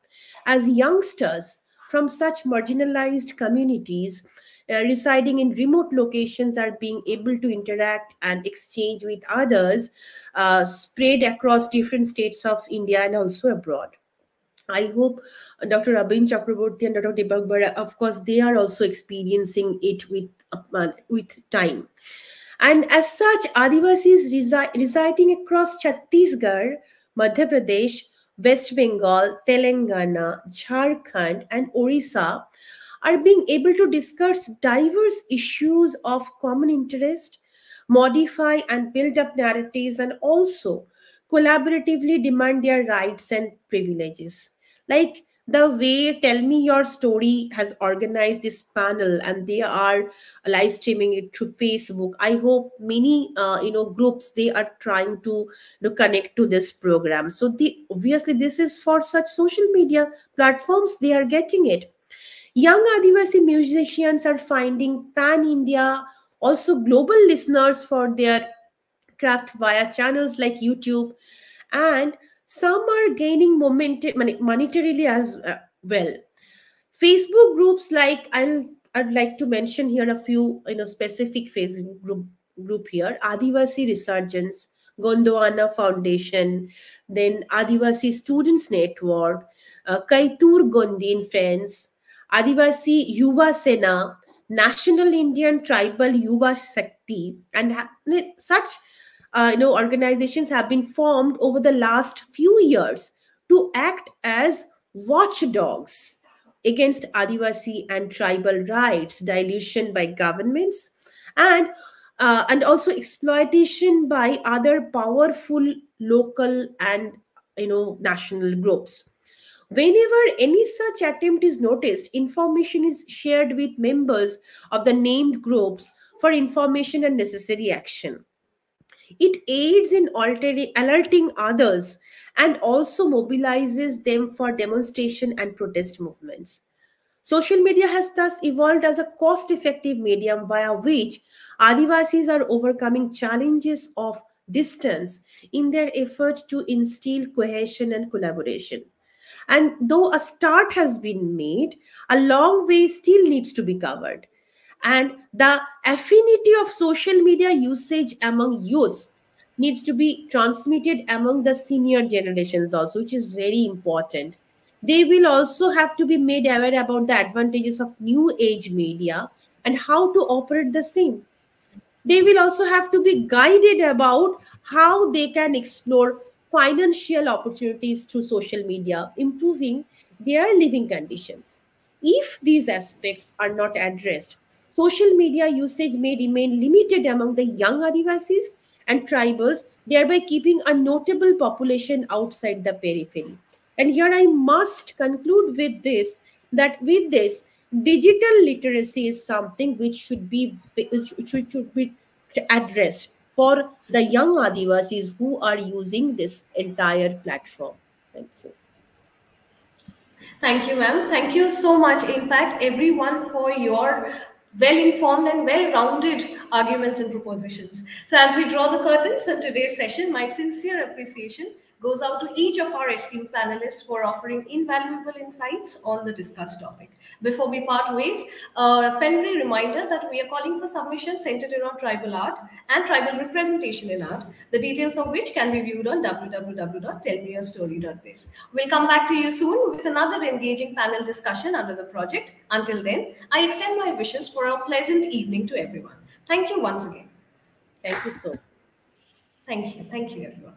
B: as youngsters from such marginalized communities uh, residing in remote locations are being able to interact and exchange with others uh, spread across different states of India and also abroad. I hope Dr. Abin Chakroborty and Dr. Deepak Bara, of course, they are also experiencing it with, uh, with time. And as such, Adivasis resi- residing across Chhattisgarh, Madhya Pradesh, West Bengal, Telangana, Jharkhand, and Orissa are being able to discuss diverse issues of common interest, modify and build up narratives, and also collaboratively demand their rights and privileges. Like the way Tell Me Your Story has organized this panel and they are live streaming it through Facebook. I hope many uh, you know groups they are trying to know, connect to this program. So the obviously this is for such social media platforms they are getting it Young Adivasi musicians are finding pan India, also global listeners for their craft via channels like YouTube, and some are gaining momentum monetarily as uh, well. Facebook groups like I'll I'd like to mention here a few you know specific Facebook group group here Adivasi Resurgence, Gondwana Foundation, then Adivasi Students Network, uh, Kaitur Gondin Friends, Adivasi Yuva Sena, National Indian Tribal Yuva Shakti, and such uh, you know organizations have been formed over the last few years to act as watchdogs against Adivasi and tribal rights, dilution by governments, and uh, and also exploitation by other powerful local and you know national groups. Whenever any such attempt is noticed, information is shared with members of the named groups for information and necessary action. It aids in altering, alerting others and also mobilizes them for demonstration and protest movements. Social media has thus evolved as a cost effective medium via which Adivasis are overcoming challenges of distance in their effort to instill cohesion and collaboration. And though a start has been made, a long way still needs to be covered. And the affinity of social media usage among youths needs to be transmitted among the senior generations also, which is very important. They will also have to be made aware about the advantages of new age media and how to operate the same. They will also have to be guided about how they can explore financial opportunities through social media, improving their living conditions. If these aspects are not addressed, social media usage may remain limited among the young Adivasis and tribals, thereby keeping a notable population outside the periphery. And here I must conclude with this that with this, digital literacy is something which should be which should, be addressed for the young Adivasis who are using this entire platform. Thank you.
C: Thank you, ma'am. Thank you so much, in fact, everyone, for your well informed and well rounded arguments and propositions. So, as we draw the curtains on today's session, my sincere appreciation goes out to each of our esteemed panelists for offering invaluable insights on the discussed topic. Before we part ways, a friendly reminder that we are calling for submissions centered around tribal art and tribal representation in art, the details of which can be viewed on www.tellmeastory.biz. We'll come back to you soon with another engaging panel discussion under the project. Until then, I extend my wishes for a pleasant evening to everyone. Thank you once again.
B: Thank you so much.
C: Thank you. Thank you, everyone.